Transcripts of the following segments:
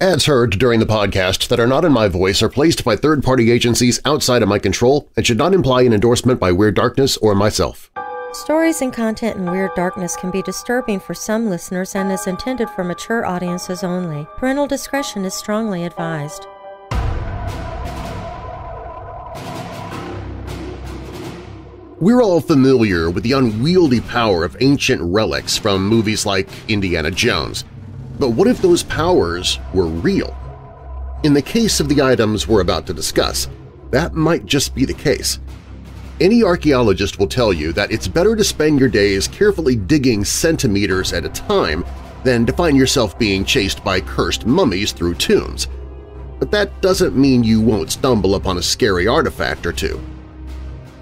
Ads heard during the podcast that are not in my voice are placed by third-party agencies outside of my control and should not imply an endorsement by Weird Darkness or myself. Stories and content in Weird Darkness can be disturbing for some listeners and is intended for mature audiences only. Parental discretion is strongly advised. We're all familiar with the unwieldy power of ancient relics from movies like Indiana Jones – but what if those powers were real? In the case of the items we're about to discuss, that might just be the case. Any archaeologist will tell you that it's better to spend your days carefully digging centimeters at a time than to find yourself being chased by cursed mummies through tombs. But that doesn't mean you won't stumble upon a scary artifact or two.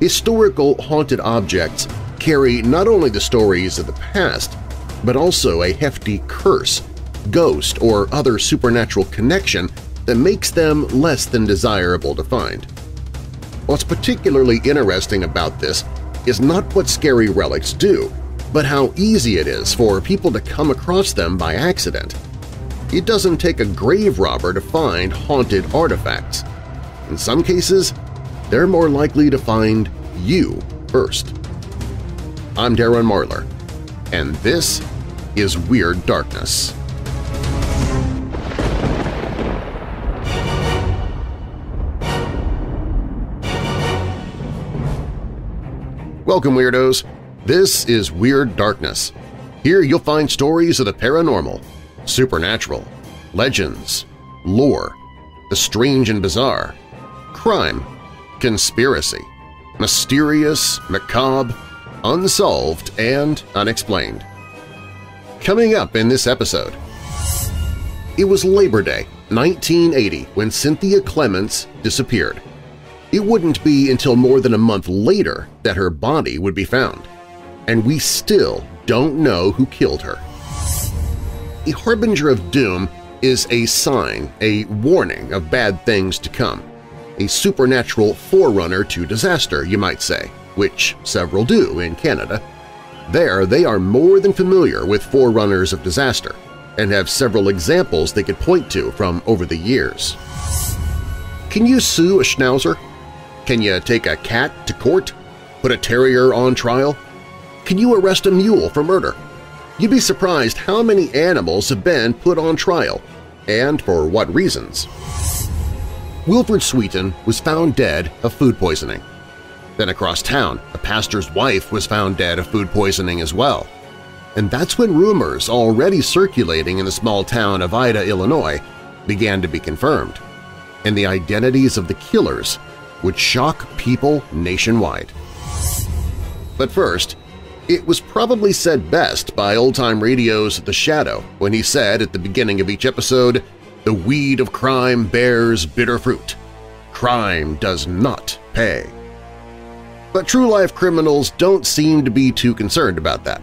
Historical haunted objects carry not only the stories of the past, but also a hefty curse ghost, or other supernatural connection that makes them less than desirable to find. What's particularly interesting about this is not what scary relics do, but how easy it is for people to come across them by accident. It doesn't take a grave robber to find haunted artifacts. In some cases, they're more likely to find you first. I'm Darren Marlar, and this is Weird Darkness. Welcome, Weirdos! This is Weird Darkness. Here you'll find stories of the paranormal, supernatural, legends, lore, the strange and bizarre, crime, conspiracy, mysterious, macabre, unsolved, and unexplained. Coming up in this episode… It was Labor Day, 1980, when Cynthia Clements disappeared. It wouldn't be until more than a month later that her body would be found, and we still don't know who killed her. A harbinger of doom is a sign, a warning of bad things to come, a supernatural forerunner to disaster, you might say, which several do in Canada. There they are more than familiar with forerunners of disaster and have several examples they could point to from over the years. Can you sue a schnauzer can you take a cat to court? Put a terrier on trial? Can you arrest a mule for murder? You'd be surprised how many animals have been put on trial, and for what reasons. Wilford Sweeten was found dead of food poisoning. Then across town, a pastor's wife was found dead of food poisoning as well. And that's when rumors already circulating in the small town of Ida, Illinois, began to be confirmed. And the identities of the killers would shock people nationwide. But first, it was probably said best by old-time radio's The Shadow when he said at the beginning of each episode, the weed of crime bears bitter fruit. Crime does not pay. But true-life criminals don't seem to be too concerned about that.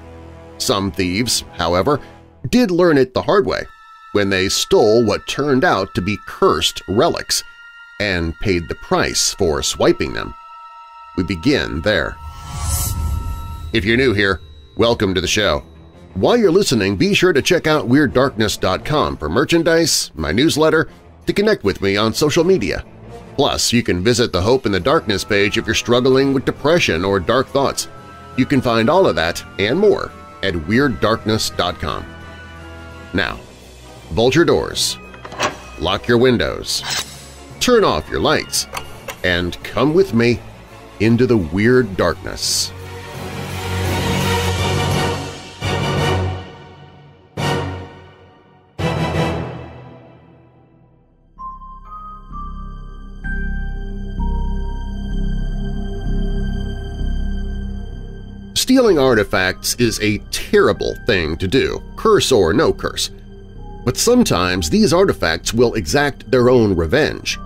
Some thieves, however, did learn it the hard way when they stole what turned out to be cursed relics and paid the price for swiping them. We begin there. If you're new here, welcome to the show. While you're listening, be sure to check out WeirdDarkness.com for merchandise, my newsletter, to connect with me on social media. Plus, you can visit the Hope in the Darkness page if you're struggling with depression or dark thoughts. You can find all of that and more at WeirdDarkness.com. Now, bolt your doors, lock your windows, turn off your lights, and come with me into the weird darkness. Stealing artifacts is a terrible thing to do, curse or no curse. But sometimes these artifacts will exact their own revenge.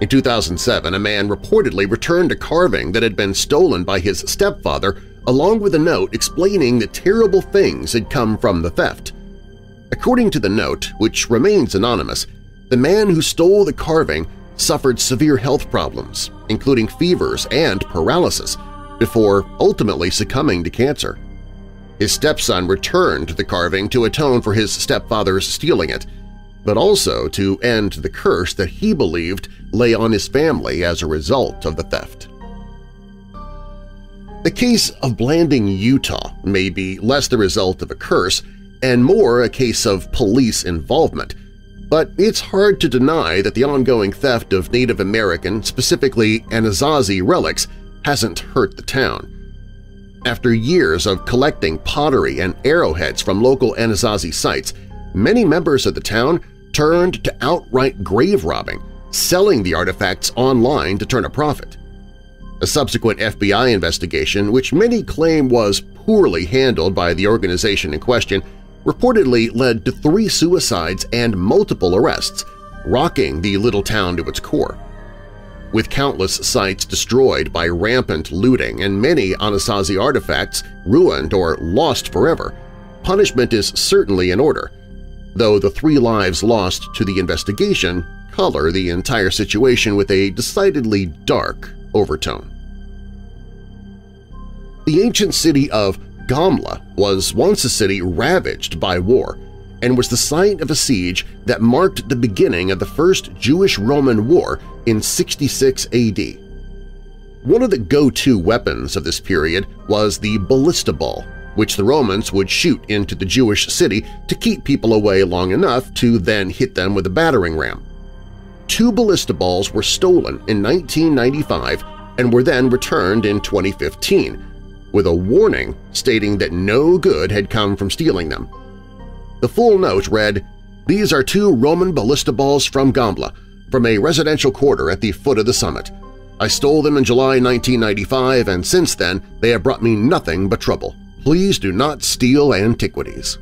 In 2007, a man reportedly returned a carving that had been stolen by his stepfather along with a note explaining that terrible things had come from the theft. According to the note, which remains anonymous, the man who stole the carving suffered severe health problems, including fevers and paralysis, before ultimately succumbing to cancer. His stepson returned the carving to atone for his stepfather's stealing it, but also to end the curse that he believed lay on his family as a result of the theft. The case of Blanding, Utah may be less the result of a curse and more a case of police involvement, but it's hard to deny that the ongoing theft of Native American, specifically Anasazi relics, hasn't hurt the town. After years of collecting pottery and arrowheads from local Anasazi sites, many members of the town turned to outright grave robbing, selling the artifacts online to turn a profit. A subsequent FBI investigation, which many claim was poorly handled by the organization in question, reportedly led to three suicides and multiple arrests, rocking the little town to its core. With countless sites destroyed by rampant looting and many Anasazi artifacts ruined or lost forever, punishment is certainly in order, though the three lives lost to the investigation color the entire situation with a decidedly dark overtone. The ancient city of Gamla was once a city ravaged by war and was the site of a siege that marked the beginning of the First Jewish-Roman War in 66 AD. One of the go-to weapons of this period was the ballista ball, which the Romans would shoot into the Jewish city to keep people away long enough to then hit them with a battering ram. Two ballista balls were stolen in 1995 and were then returned in 2015, with a warning stating that no good had come from stealing them. The full note read, These are two Roman ballista balls from Gamla, from a residential quarter at the foot of the summit. I stole them in July 1995 and since then they have brought me nothing but trouble. Please do not steal antiquities.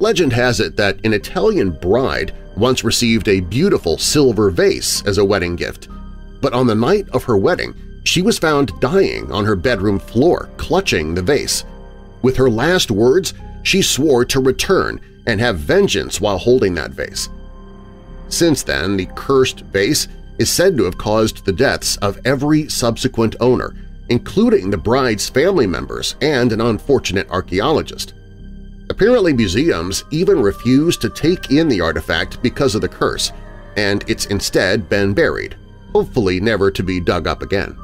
Legend has it that an Italian bride once received a beautiful silver vase as a wedding gift, but on the night of her wedding she was found dying on her bedroom floor, clutching the vase. With her last words, she swore to return and have vengeance while holding that vase. Since then, the cursed vase is said to have caused the deaths of every subsequent owner, including the bride's family members and an unfortunate archaeologist. Apparently museums even refuse to take in the artifact because of the curse, and it's instead been buried, hopefully never to be dug up again.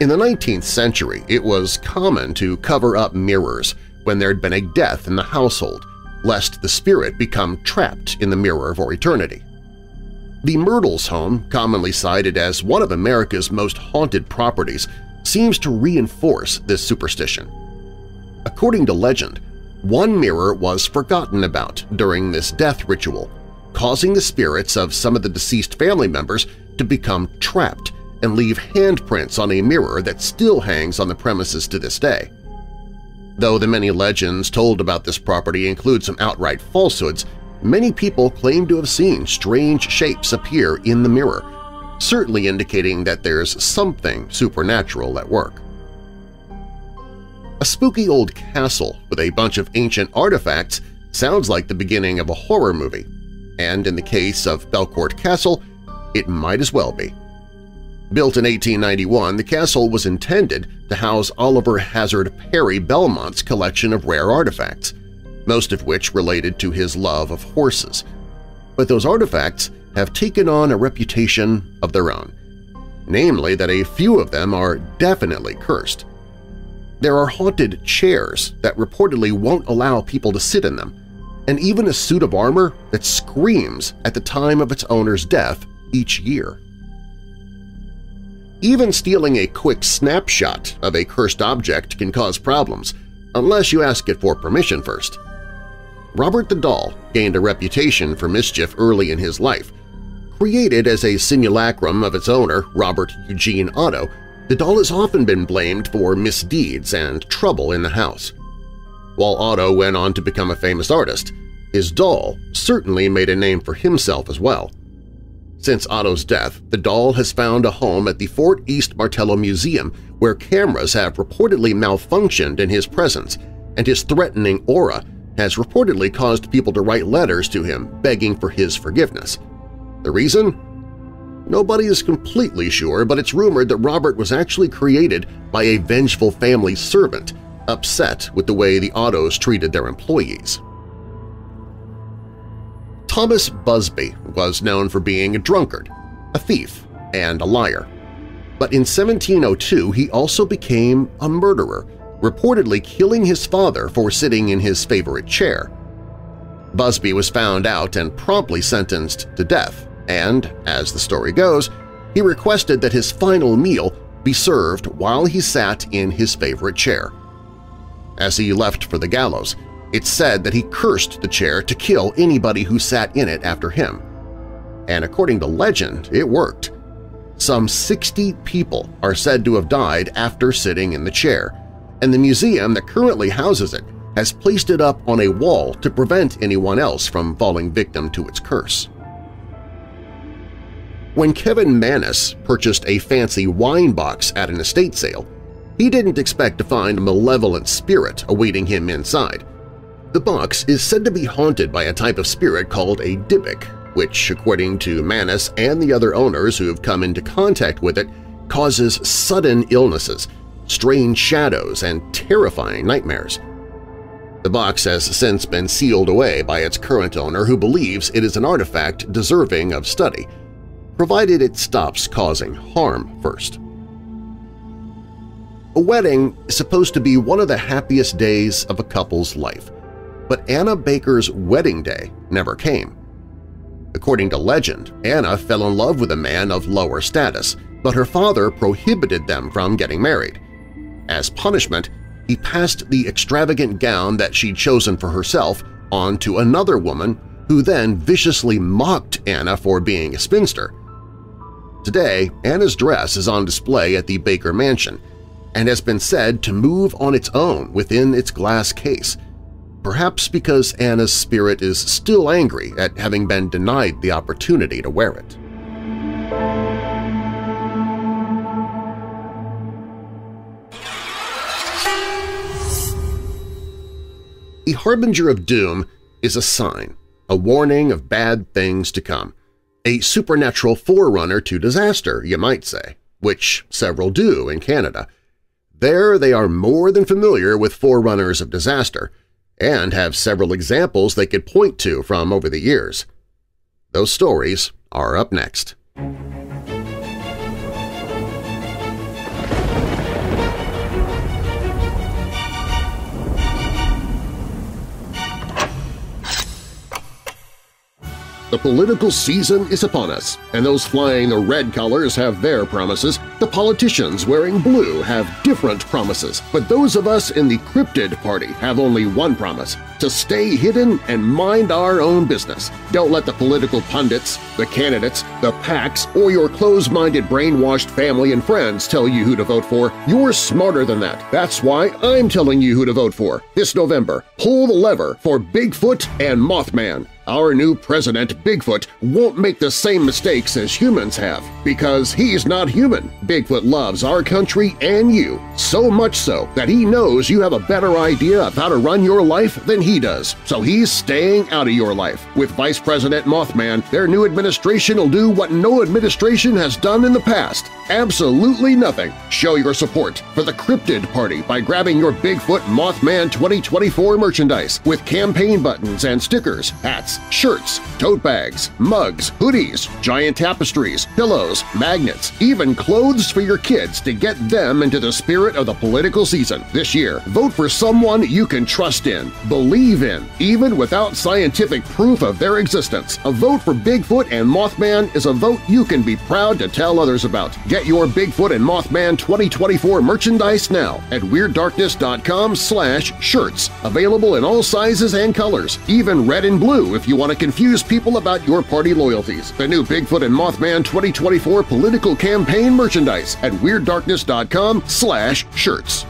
In the 19th century, it was common to cover up mirrors when there had been a death in the household, lest the spirit become trapped in the mirror for eternity. The Myrtles home, commonly cited as one of America's most haunted properties, seems to reinforce this superstition. According to legend, one mirror was forgotten about during this death ritual, causing the spirits of some of the deceased family members to become trapped and leave handprints on a mirror that still hangs on the premises to this day. Though the many legends told about this property include some outright falsehoods, many people claim to have seen strange shapes appear in the mirror, certainly indicating that there's something supernatural at work. A spooky old castle with a bunch of ancient artifacts sounds like the beginning of a horror movie, and in the case of Belcourt Castle, it might as well be. Built in 1891, the castle was intended to house Oliver Hazard Perry Belmont's collection of rare artifacts, most of which related to his love of horses. But those artifacts have taken on a reputation of their own, namely that a few of them are definitely cursed. There are haunted chairs that reportedly won't allow people to sit in them, and even a suit of armor that screams at the time of its owner's death each year. Even stealing a quick snapshot of a cursed object can cause problems, unless you ask it for permission first. Robert the Doll gained a reputation for mischief early in his life. Created as a simulacrum of its owner, Robert Eugene Otto, the doll has often been blamed for misdeeds and trouble in the house. While Otto went on to become a famous artist, his doll certainly made a name for himself as well. Since Otto's death, the doll has found a home at the Fort East Martello Museum where cameras have reportedly malfunctioned in his presence, and his threatening aura has reportedly caused people to write letters to him begging for his forgiveness. The reason? Nobody is completely sure, but it's rumored that Robert was actually created by a vengeful family servant upset with the way the Ottos treated their employees. Thomas Busby was known for being a drunkard, a thief, and a liar. But in 1702 he also became a murderer, reportedly killing his father for sitting in his favorite chair. Busby was found out and promptly sentenced to death, and, as the story goes, he requested that his final meal be served while he sat in his favorite chair. As he left for the gallows, it's said that he cursed the chair to kill anybody who sat in it after him. And according to legend, it worked. Some 60 people are said to have died after sitting in the chair, and the museum that currently houses it has placed it up on a wall to prevent anyone else from falling victim to its curse. When Kevin Mannis purchased a fancy wine box at an estate sale, he didn't expect to find a malevolent spirit awaiting him inside. The box is said to be haunted by a type of spirit called a Dybbuk, which, according to Mannis and the other owners who have come into contact with it, causes sudden illnesses, strange shadows, and terrifying nightmares. The box has since been sealed away by its current owner who believes it is an artifact deserving of study, provided it stops causing harm first. A wedding is supposed to be one of the happiest days of a couple's life, but Anna Baker's wedding day never came. According to legend, Anna fell in love with a man of lower status, but her father prohibited them from getting married. As punishment, he passed the extravagant gown that she'd chosen for herself on to another woman who then viciously mocked Anna for being a spinster. Today, Anna's dress is on display at the Baker Mansion and has been said to move on its own within its glass case, perhaps because Anna's spirit is still angry at having been denied the opportunity to wear it. A harbinger of doom is a sign, a warning of bad things to come, a supernatural forerunner to disaster, you might say, which several do in Canada. There they are more than familiar with forerunners of disaster and have several examples they could point to from over the years. Those stories are up next. Political season is upon us, and those flying the red colors have their promises. The politicians wearing blue have different promises, but those of us in the cryptid party have only one promise – to stay hidden and mind our own business. Don't let the political pundits, the candidates, the PACs, or your closed-minded brainwashed family and friends tell you who to vote for. You're smarter than that. That's why I'm telling you who to vote for. This November, pull the lever for Bigfoot and Mothman. Our new president, Bigfoot, won't make the same mistakes as humans have, because he's not human. Bigfoot loves our country and you, so much so that he knows you have a better idea of how to run your life than he does, so he's staying out of your life. With Vice President Mothman, their new administration will do what no administration has done in the past – absolutely nothing. Show your support for the Cryptid Party by grabbing your Bigfoot Mothman 2024 merchandise with campaign buttons and stickers, hats, shirts, tote bags, mugs, hoodies, giant tapestries, pillows, magnets, even clothes for your kids to get them into the spirit of the political season. This year, vote for someone you can trust in, believe in, even without scientific proof of their existence. A vote for Bigfoot and Mothman is a vote you can be proud to tell others about. Get your Bigfoot and Mothman 2024 merchandise now at WeirdDarkness.com slash shirts, available in all sizes and colors, even red and blue if if you want to confuse people about your party loyalties. The new Bigfoot and Mothman 2024 political campaign merchandise at WeirdDarkness.com slash shirts.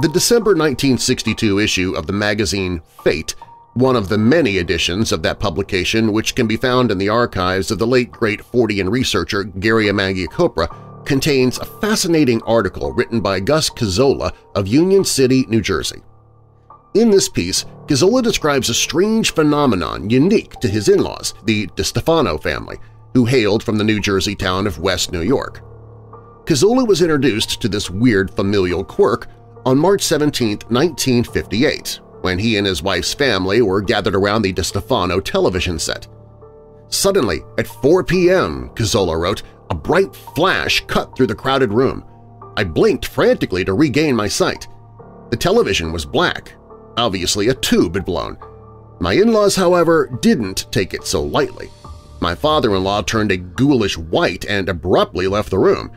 The December 1962 issue of the magazine Fate one of the many editions of that publication which can be found in the archives of the late great Fortean researcher Gary Amangiachopra contains a fascinating article written by Gus Gazzola of Union City, New Jersey. In this piece, Gazzola describes a strange phenomenon unique to his in-laws, the DeStefano family, who hailed from the New Jersey town of West New York. Gazzola was introduced to this weird familial quirk on March 17, 1958, when he and his wife's family were gathered around the DeStefano television set. Suddenly, at 4 p.m., Gazzola wrote, a bright flash cut through the crowded room. I blinked frantically to regain my sight. The television was black. Obviously, a tube had blown. My in-laws, however, didn't take it so lightly. My father-in-law turned a ghoulish white and abruptly left the room.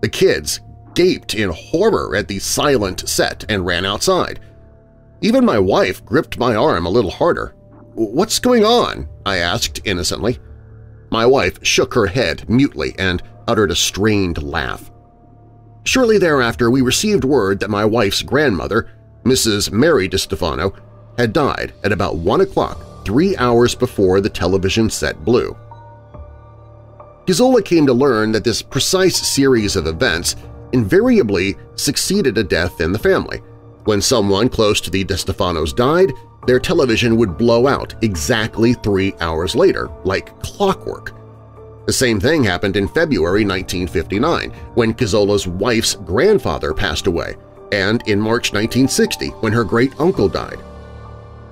The kids gaped in horror at the silent set and ran outside. Even my wife gripped my arm a little harder. "'What's going on?' I asked innocently. My wife shook her head mutely and uttered a strained laugh. Shortly thereafter, we received word that my wife's grandmother, Mrs. Mary DeStefano, had died at about 1 o'clock three hours before the television set blew. Gazzola came to learn that this precise series of events invariably succeeded a death in the family. When someone close to the DeStefanos died, their television would blow out exactly three hours later, like clockwork. The same thing happened in February 1959 when Gazzola's wife's grandfather passed away, and in March 1960 when her great-uncle died.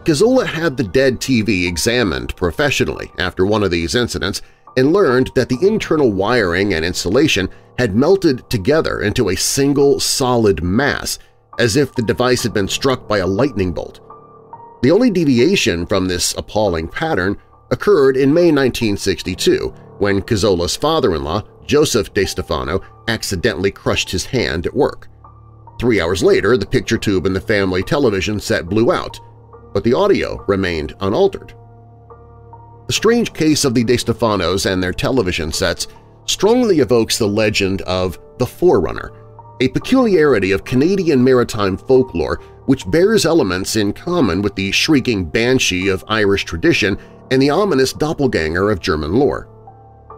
Gazzola had the dead TV examined professionally after one of these incidents and learned that the internal wiring and insulation had melted together into a single solid mass as if the device had been struck by a lightning bolt. The only deviation from this appalling pattern occurred in May 1962 when Gazzola's father-in-law, Joseph DeStefano, accidentally crushed his hand at work. Three hours later, the picture tube in the family television set blew out, but the audio remained unaltered. The strange case of the DeStefanos and their television sets strongly evokes the legend of the Forerunner, a peculiarity of Canadian maritime folklore which bears elements in common with the shrieking banshee of Irish tradition and the ominous doppelganger of German lore.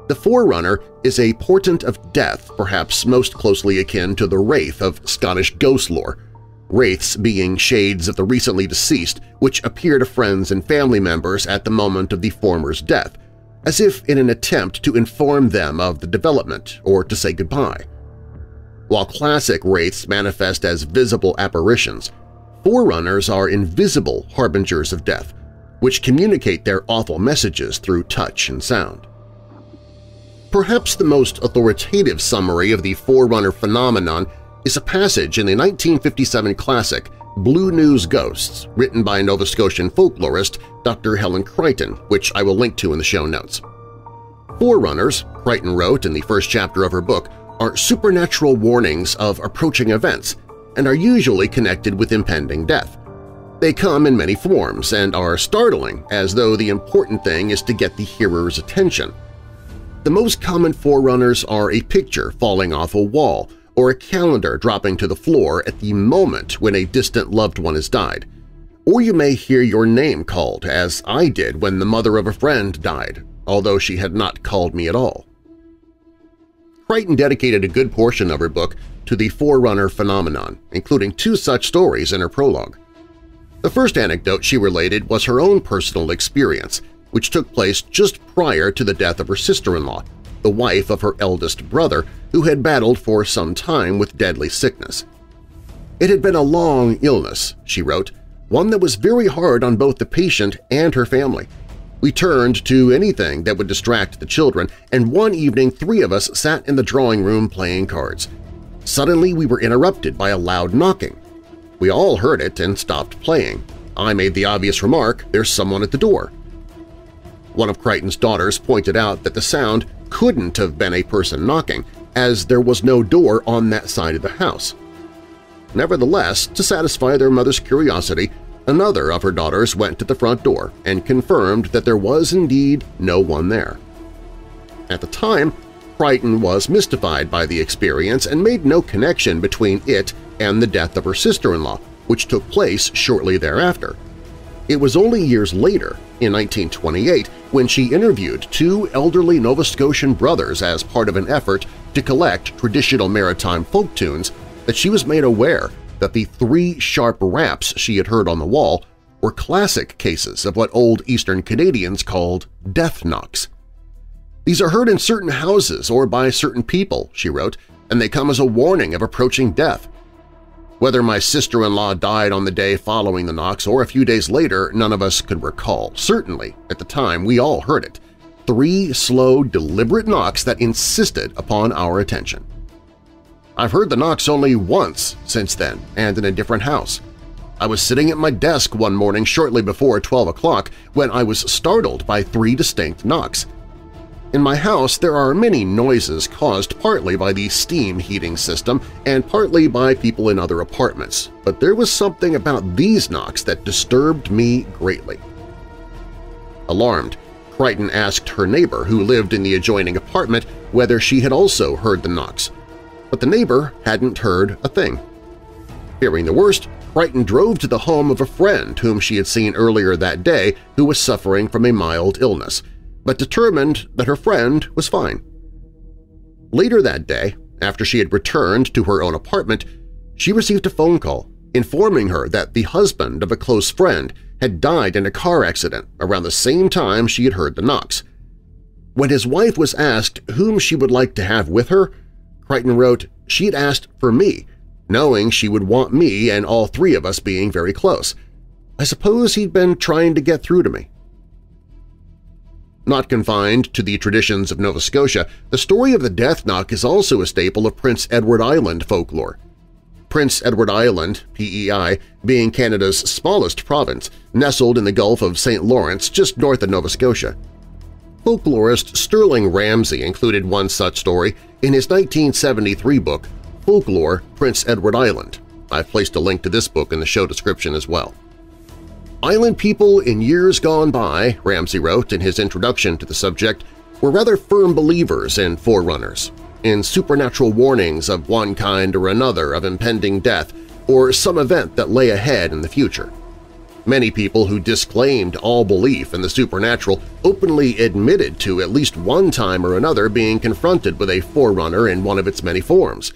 The Forerunner is a portent of death perhaps most closely akin to the Wraith of Scottish ghost lore, wraiths being shades of the recently deceased which appear to friends and family members at the moment of the former's death, as if in an attempt to inform them of the development or to say goodbye. While classic wraiths manifest as visible apparitions, forerunners are invisible harbingers of death, which communicate their awful messages through touch and sound. Perhaps the most authoritative summary of the Forerunner phenomenon is a passage in the 1957 classic Bluenose Ghosts, written by Nova Scotian folklorist Dr. Helen Creighton, which I will link to in the show notes. Forerunners, Creighton wrote in the first chapter of her book, are supernatural warnings of approaching events and are usually connected with impending death. They come in many forms and are startling as though the important thing is to get the hearer's attention. The most common forerunners are a picture falling off a wall or a calendar dropping to the floor at the moment when a distant loved one has died. Or you may hear your name called, as I did when the mother of a friend died, although she had not called me at all. Creighton dedicated a good portion of her book to the Forerunner phenomenon, including two such stories in her prologue. The first anecdote she related was her own personal experience, which took place just prior to the death of her sister-in-law, the wife of her eldest brother, who had battled for some time with deadly sickness. It had been a long illness, she wrote, one that was very hard on both the patient and her family. We turned to anything that would distract the children, and one evening three of us sat in the drawing room playing cards. Suddenly we were interrupted by a loud knocking. We all heard it and stopped playing. I made the obvious remark, there's someone at the door. One of Creighton's daughters pointed out that the sound couldn't have been a person knocking, as there was no door on that side of the house. Nevertheless, to satisfy their mother's curiosity, another of her daughters went to the front door and confirmed that there was indeed no one there. At the time, Creighton was mystified by the experience and made no connection between it and the death of her sister-in-law, which took place shortly thereafter. It was only years later, in 1928, when she interviewed two elderly Nova Scotian brothers as part of an effort to collect traditional maritime folk tunes that she was made aware that the three sharp raps she had heard on the wall were classic cases of what old Eastern Canadians called death knocks. These are heard in certain houses or by certain people, she wrote, and they come as a warning of approaching death. Whether my sister-in-law died on the day following the knocks or a few days later, none of us could recall. Certainly, at the time, we all heard it. Three slow, deliberate knocks that insisted upon our attention. I've heard the knocks only once since then and in a different house. I was sitting at my desk one morning shortly before 12 o'clock when I was startled by three distinct knocks. In my house, there are many noises caused partly by the steam heating system and partly by people in other apartments, but there was something about these knocks that disturbed me greatly. Alarmed, Creighton asked her neighbor who lived in the adjoining apartment whether she had also heard the knocks, but the neighbor hadn't heard a thing. Fearing the worst, Creighton drove to the home of a friend whom she had seen earlier that day who was suffering from a mild illness – but determined that her friend was fine. Later that day, after she had returned to her own apartment, she received a phone call informing her that the husband of a close friend had died in a car accident around the same time she had heard the knocks. When his wife was asked whom she would like to have with her, Creighton wrote, she had asked for me, knowing she would want me and all three of us being very close. I suppose he'd been trying to get through to me. Not confined to the traditions of Nova Scotia, the story of the death knock is also a staple of Prince Edward Island folklore. Prince Edward Island, PEI, being Canada's smallest province, nestled in the Gulf of St. Lawrence just north of Nova Scotia. Folklorist Sterling Ramsay included one such story in his 1973 book, Folklore Prince Edward Island. I've placed a link to this book in the show description as well. Island people in years gone by, Ramsay wrote in his introduction to the subject, were rather firm believers in forerunners, in supernatural warnings of one kind or another of impending death or some event that lay ahead in the future. Many people who disclaimed all belief in the supernatural openly admitted to at least one time or another being confronted with a forerunner in one of its many forms.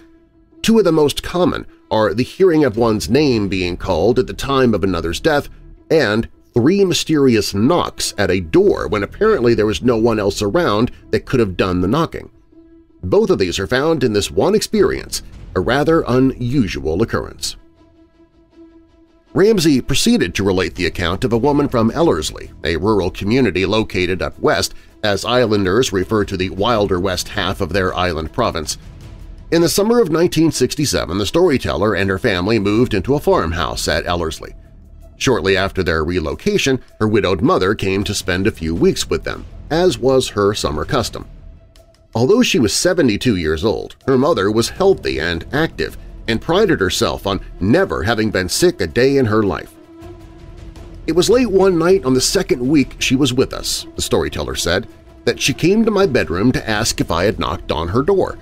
Two of the most common are the hearing of one's name being called at the time of another's death and three mysterious knocks at a door when apparently there was no one else around that could have done the knocking. Both of these are found in this one experience, a rather unusual occurrence. Ramsay proceeded to relate the account of a woman from Ellerslie, a rural community located up west as islanders refer to the wilder west half of their island province. In the summer of 1967, the storyteller and her family moved into a farmhouse at Ellerslie. Shortly after their relocation, her widowed mother came to spend a few weeks with them, as was her summer custom. Although she was 72 years old, her mother was healthy and active and prided herself on never having been sick a day in her life. It was late one night on the second week she was with us, the storyteller said, that she came to my bedroom to ask if I had knocked on her door.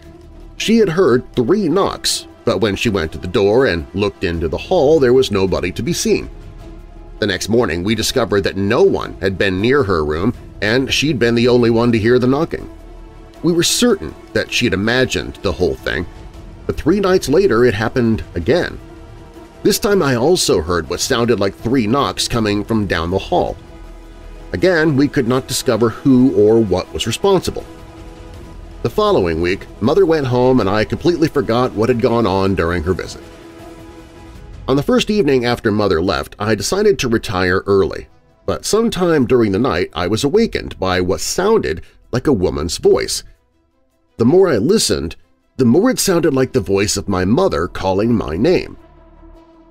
She had heard three knocks, but when she went to the door and looked into the hall there was nobody to be seen. The next morning, we discovered that no one had been near her room and she'd been the only one to hear the knocking. We were certain that she'd imagined the whole thing, but three nights later it happened again. This time I also heard what sounded like three knocks coming from down the hall. Again, we could not discover who or what was responsible. The following week, Mother went home and I completely forgot what had gone on during her visit. On the first evening after Mother left, I decided to retire early, but sometime during the night I was awakened by what sounded like a woman's voice. The more I listened, the more it sounded like the voice of my mother calling my name.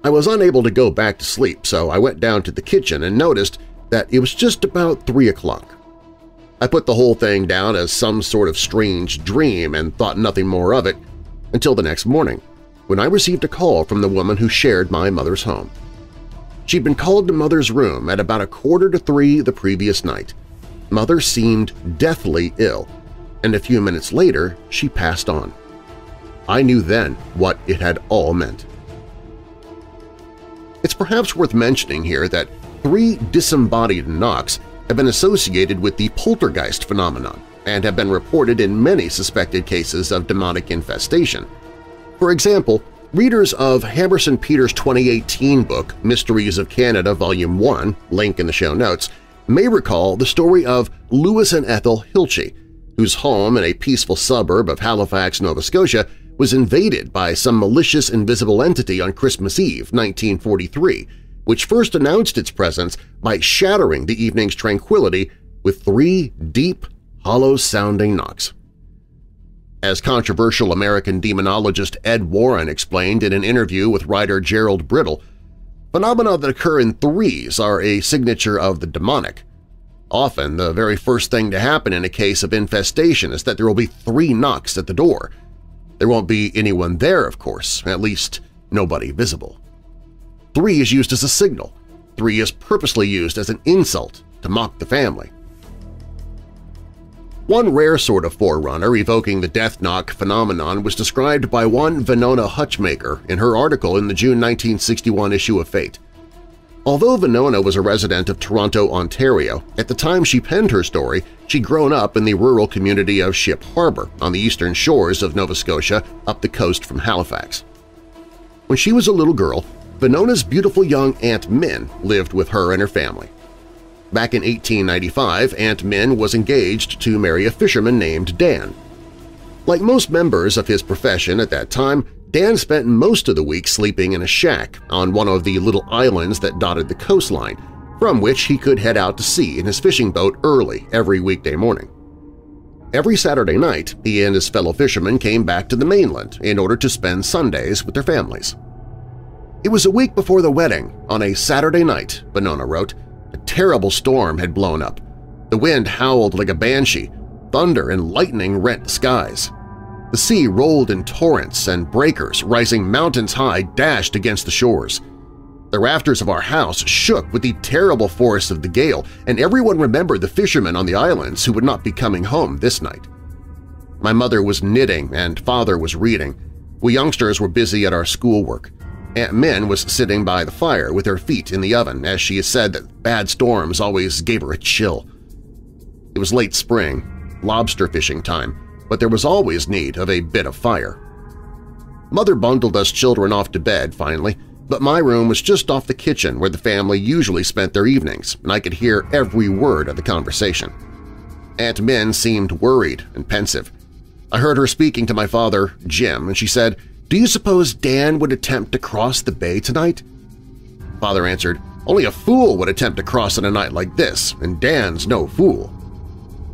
I was unable to go back to sleep, so I went down to the kitchen and noticed that it was just about 3 o'clock. I put the whole thing down as some sort of strange dream and thought nothing more of it until the next morning when I received a call from the woman who shared my mother's home. She'd been called to Mother's room at about a quarter to three the previous night. Mother seemed deathly ill, and a few minutes later she passed on. I knew then what it had all meant. It's perhaps worth mentioning here that three disembodied knocks have been associated with the poltergeist phenomenon and have been reported in many suspected cases of demonic infestation – for example, Readers of Hammerson Peters' 2018 book Mysteries of Canada Volume 1, link in the show notes, may recall the story of Lewis and Ethel Hilchey, whose home in a peaceful suburb of Halifax, Nova Scotia was invaded by some malicious invisible entity on Christmas Eve 1943, which first announced its presence by shattering the evening's tranquility with three deep, hollow-sounding knocks. As controversial American demonologist Ed Warren explained in an interview with writer Gerald Brittle, phenomena that occur in threes are a signature of the demonic. Often, the very first thing to happen in a case of infestation is that there will be three knocks at the door. There won't be anyone there, of course, at least nobody visible. Three is used as a signal. Three is purposely used as an insult to mock the family. One rare sort of forerunner evoking the death knock phenomenon was described by one Venona Hutchmaker in her article in the June 1961 issue of Fate. Although Venona was a resident of Toronto, Ontario, at the time she penned her story, she'd grown up in the rural community of Ship Harbour on the eastern shores of Nova Scotia up the coast from Halifax. When she was a little girl, Venona's beautiful young Aunt Min lived with her and her family. Back in 1895, Aunt Min was engaged to marry a fisherman named Dan. Like most members of his profession at that time, Dan spent most of the week sleeping in a shack on one of the little islands that dotted the coastline, from which he could head out to sea in his fishing boat early every weekday morning. Every Saturday night, he and his fellow fishermen came back to the mainland in order to spend Sundays with their families. It was a week before the wedding, on a Saturday night, Venona wrote, a terrible storm had blown up. The wind howled like a banshee. Thunder and lightning rent the skies. The sea rolled in torrents and breakers rising mountains high dashed against the shores. The rafters of our house shook with the terrible force of the gale, and everyone remembered the fishermen on the islands who would not be coming home this night. My mother was knitting and father was reading. We youngsters were busy at our schoolwork. Aunt Min was sitting by the fire with her feet in the oven as she said that bad storms always gave her a chill. It was late spring, lobster fishing time, but there was always need of a bit of fire. Mother bundled us children off to bed finally, but my room was just off the kitchen where the family usually spent their evenings, and I could hear every word of the conversation. Aunt Min seemed worried and pensive. I heard her speaking to my father, Jim, and she said, do you suppose Dan would attempt to cross the bay tonight? Father answered, Only a fool would attempt to cross on a night like this, and Dan's no fool.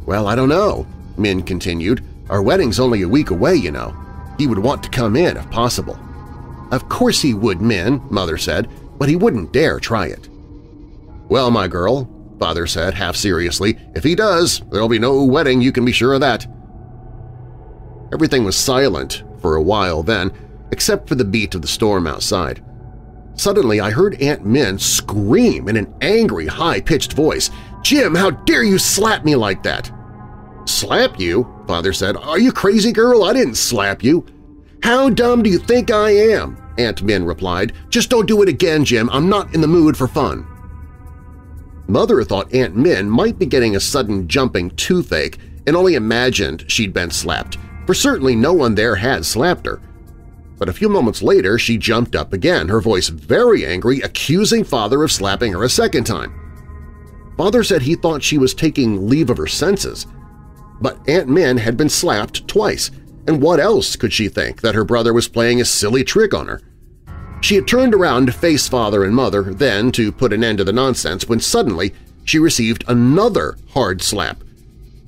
Well, I don't know, Min continued. Our wedding's only a week away, you know. He would want to come in if possible. Of course he would, Min, Mother said, but he wouldn't dare try it. Well, my girl, Father said half seriously, if he does, there'll be no wedding, you can be sure of that. Everything was silent for a while then, except for the beat of the storm outside. Suddenly I heard Aunt Min scream in an angry, high-pitched voice, "'Jim, how dare you slap me like that?' "'Slap you?' Father said. "'Are you crazy, girl? I didn't slap you.' "'How dumb do you think I am?' Aunt Min replied. "'Just don't do it again, Jim. I'm not in the mood for fun.' Mother thought Aunt Min might be getting a sudden jumping toothache and only imagined she'd been slapped, for certainly no one there had slapped her but a few moments later she jumped up again, her voice very angry, accusing Father of slapping her a second time. Father said he thought she was taking leave of her senses. But Aunt Min had been slapped twice, and what else could she think that her brother was playing a silly trick on her? She had turned around to face Father and Mother, then to put an end to the nonsense, when suddenly she received another hard slap.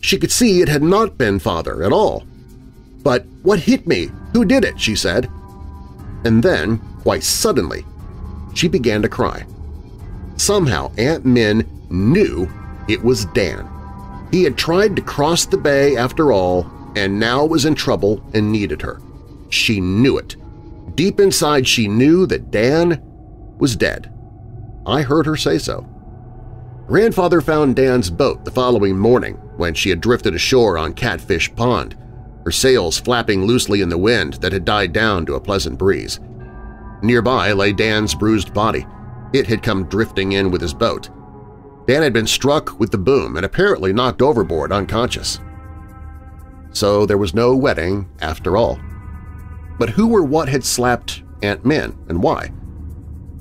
She could see it had not been Father at all. But what hit me? Who did it? she said. And then, quite suddenly, she began to cry. Somehow Aunt Min knew it was Dan. He had tried to cross the bay after all and now was in trouble and needed her. She knew it. Deep inside she knew that Dan was dead. I heard her say so. Grandfather found Dan's boat the following morning when she had drifted ashore on Catfish Pond her sails flapping loosely in the wind that had died down to a pleasant breeze. Nearby lay Dan's bruised body. It had come drifting in with his boat. Dan had been struck with the boom and apparently knocked overboard unconscious. So there was no wedding after all. But who or what had slapped Aunt Min, and why?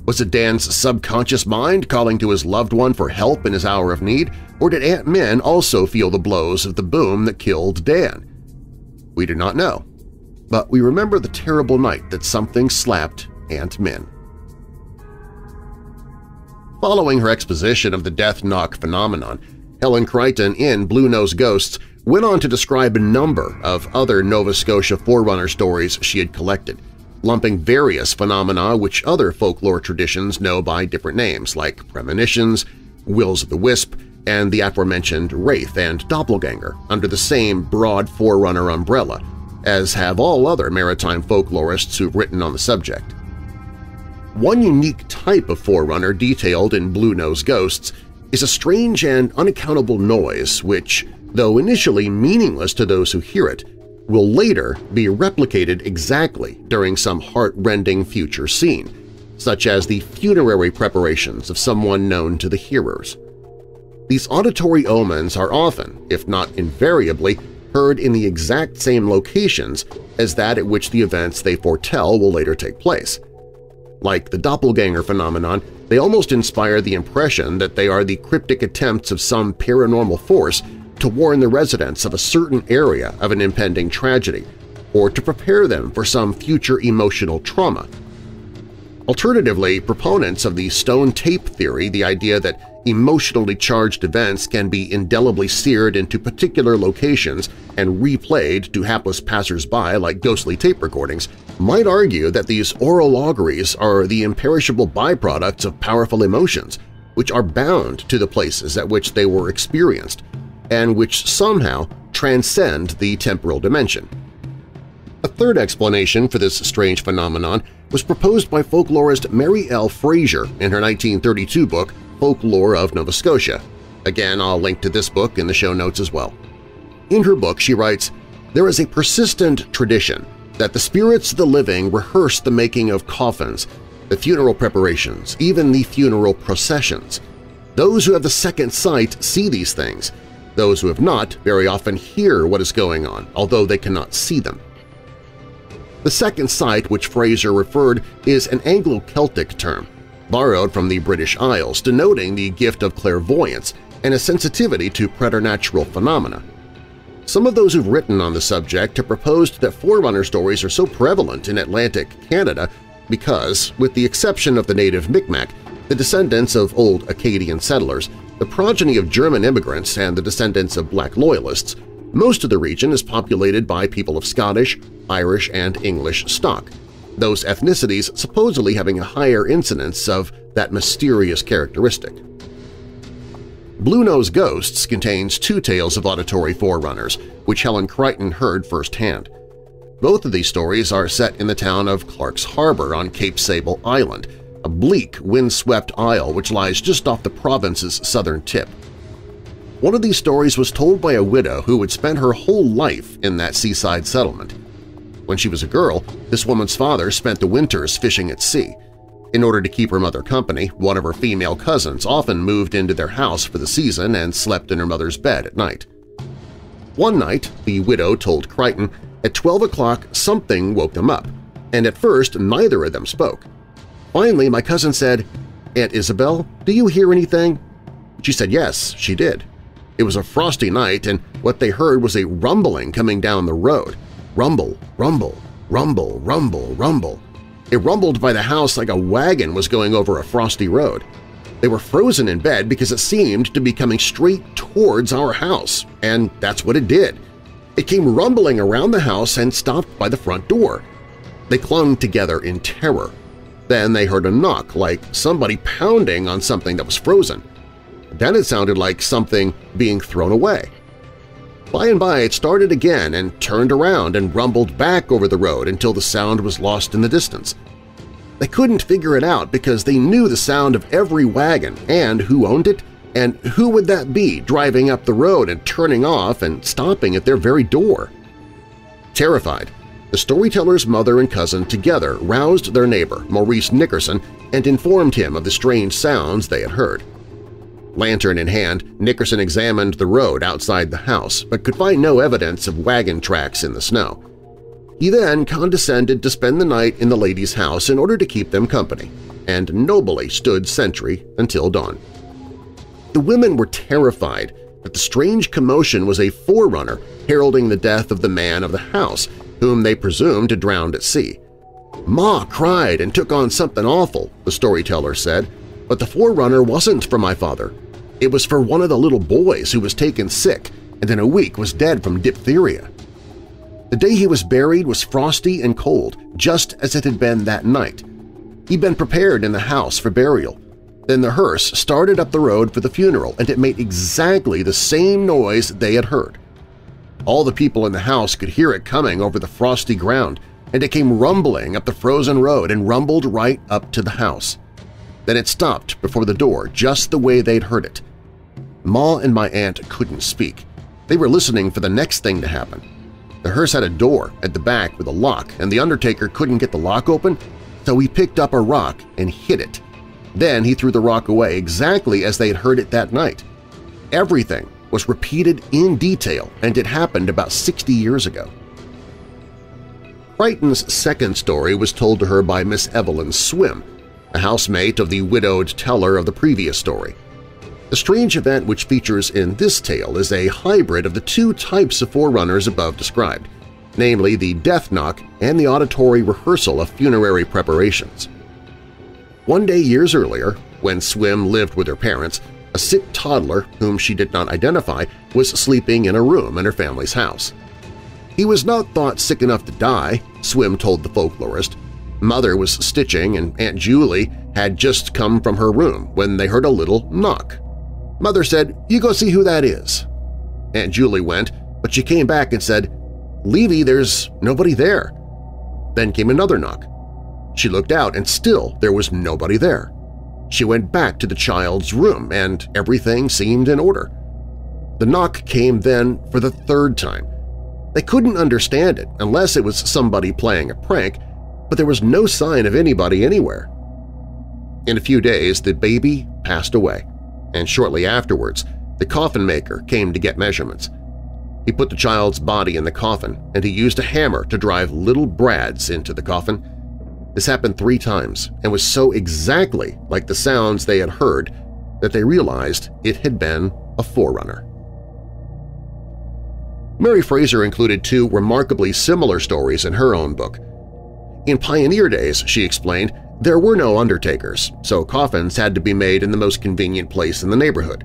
Was it Dan's subconscious mind calling to his loved one for help in his hour of need, or did Aunt Min also feel the blows of the boom that killed Dan? We do not know, but we remember the terrible night that something slapped Aunt Min. Following her exposition of the death knock phenomenon, Helen Creighton in Bluenose Ghosts went on to describe a number of other Nova Scotia Forerunner stories she had collected, lumping various phenomena which other folklore traditions know by different names like premonitions, wills of the wisp, and the aforementioned wraith and doppelganger under the same broad Forerunner umbrella, as have all other maritime folklorists who've written on the subject. One unique type of Forerunner detailed in Bluenose Ghosts is a strange and unaccountable noise which, though initially meaningless to those who hear it, will later be replicated exactly during some heart-rending future scene, such as the funerary preparations of someone known to the hearers. These auditory omens are often, if not invariably, heard in the exact same locations as that at which the events they foretell will later take place. Like the doppelganger phenomenon, they almost inspire the impression that they are the cryptic attempts of some paranormal force to warn the residents of a certain area of an impending tragedy, or to prepare them for some future emotional trauma. Alternatively, proponents of the stone tape theory, the idea that emotionally charged events can be indelibly seared into particular locations and replayed to hapless passers-by like ghostly tape recordings, might argue that these oral auguries are the imperishable byproducts of powerful emotions, which are bound to the places at which they were experienced, and which somehow transcend the temporal dimension. A third explanation for this strange phenomenon was proposed by folklorist Mary L. Fraser in her 1932 book Folklore of Nova Scotia. Again, I'll link to this book in the show notes as well. In her book, she writes, There is a persistent tradition that the spirits of the living rehearse the making of coffins, the funeral preparations, even the funeral processions. Those who have the second sight see these things, those who have not very often hear what is going on, although they cannot see them. The second sight which Fraser referred is an Anglo-Celtic term, borrowed from the British Isles, denoting the gift of clairvoyance and a sensitivity to preternatural phenomena. Some of those who've written on the subject have proposed that Forerunner stories are so prevalent in Atlantic Canada because, with the exception of the native Micmac, the descendants of old Acadian settlers, the progeny of German immigrants and the descendants of black loyalists, most of the region is populated by people of Scottish, Irish, and English stock, those ethnicities supposedly having a higher incidence of that mysterious characteristic. Bluenose Ghosts contains two tales of auditory forerunners, which Helen Creighton heard firsthand. Both of these stories are set in the town of Clark's Harbor on Cape Sable Island, a bleak, windswept isle which lies just off the province's southern tip. One of these stories was told by a widow who had spent her whole life in that seaside settlement. When she was a girl, this woman's father spent the winters fishing at sea. In order to keep her mother company, one of her female cousins often moved into their house for the season and slept in her mother's bed at night. One night, the widow told Creighton, at 12 o'clock something woke them up, and at first neither of them spoke. Finally, my cousin said, Aunt Isabel, do you hear anything? She said yes, she did. It was a frosty night, and what they heard was a rumbling coming down the road. Rumble, rumble, rumble, rumble, rumble. It rumbled by the house like a wagon was going over a frosty road. They were frozen in bed because it seemed to be coming straight towards our house, and that's what it did. It came rumbling around the house and stopped by the front door. They clung together in terror. Then they heard a knock, like somebody pounding on something that was frozen. Then it sounded like something being thrown away. By and by it started again and turned around and rumbled back over the road until the sound was lost in the distance. They couldn't figure it out because they knew the sound of every wagon and who owned it, and who would that be driving up the road and turning off and stopping at their very door? Terrified, the storyteller's mother and cousin together roused their neighbor, Maurice Nickerson, and informed him of the strange sounds they had heard. Lantern in hand, Nickerson examined the road outside the house but could find no evidence of wagon tracks in the snow. He then condescended to spend the night in the ladies' house in order to keep them company, and nobly stood sentry until dawn. The women were terrified that the strange commotion was a forerunner heralding the death of the man of the house, whom they presumed had drowned at sea. Ma cried and took on something awful, the storyteller said, but the forerunner wasn't for my father. It was for one of the little boys who was taken sick and in a week was dead from diphtheria. The day he was buried was frosty and cold, just as it had been that night. He'd been prepared in the house for burial. Then the hearse started up the road for the funeral, and it made exactly the same noise they had heard. All the people in the house could hear it coming over the frosty ground, and it came rumbling up the frozen road and rumbled right up to the house. Then it stopped before the door just the way they'd heard it. Ma and my aunt couldn't speak. They were listening for the next thing to happen. The hearse had a door at the back with a lock, and the undertaker couldn't get the lock open, so he picked up a rock and hit it. Then he threw the rock away exactly as they had heard it that night. Everything was repeated in detail, and it happened about 60 years ago. Creighton's second story was told to her by Miss Evelyn Swim, a housemate of the widowed teller of the previous story. The strange event which features in this tale is a hybrid of the two types of forerunners above described, namely the death knock and the auditory rehearsal of funerary preparations. One day years earlier, when Swim lived with her parents, a sick toddler whom she did not identify was sleeping in a room in her family's house. He was not thought sick enough to die, Swim told the folklorist. Mother was stitching and Aunt Julie had just come from her room when they heard a little knock. Mother said, you go see who that is. Aunt Julie went, but she came back and said, Levy, there's nobody there. Then came another knock. She looked out and still there was nobody there. She went back to the child's room and everything seemed in order. The knock came then for the third time. They couldn't understand it unless it was somebody playing a prank, but there was no sign of anybody anywhere. In a few days, the baby passed away and shortly afterwards the coffin maker came to get measurements. He put the child's body in the coffin, and he used a hammer to drive little brads into the coffin. This happened three times and was so exactly like the sounds they had heard that they realized it had been a forerunner. Mary Fraser included two remarkably similar stories in her own book. In pioneer days, she explained, there were no undertakers, so coffins had to be made in the most convenient place in the neighborhood.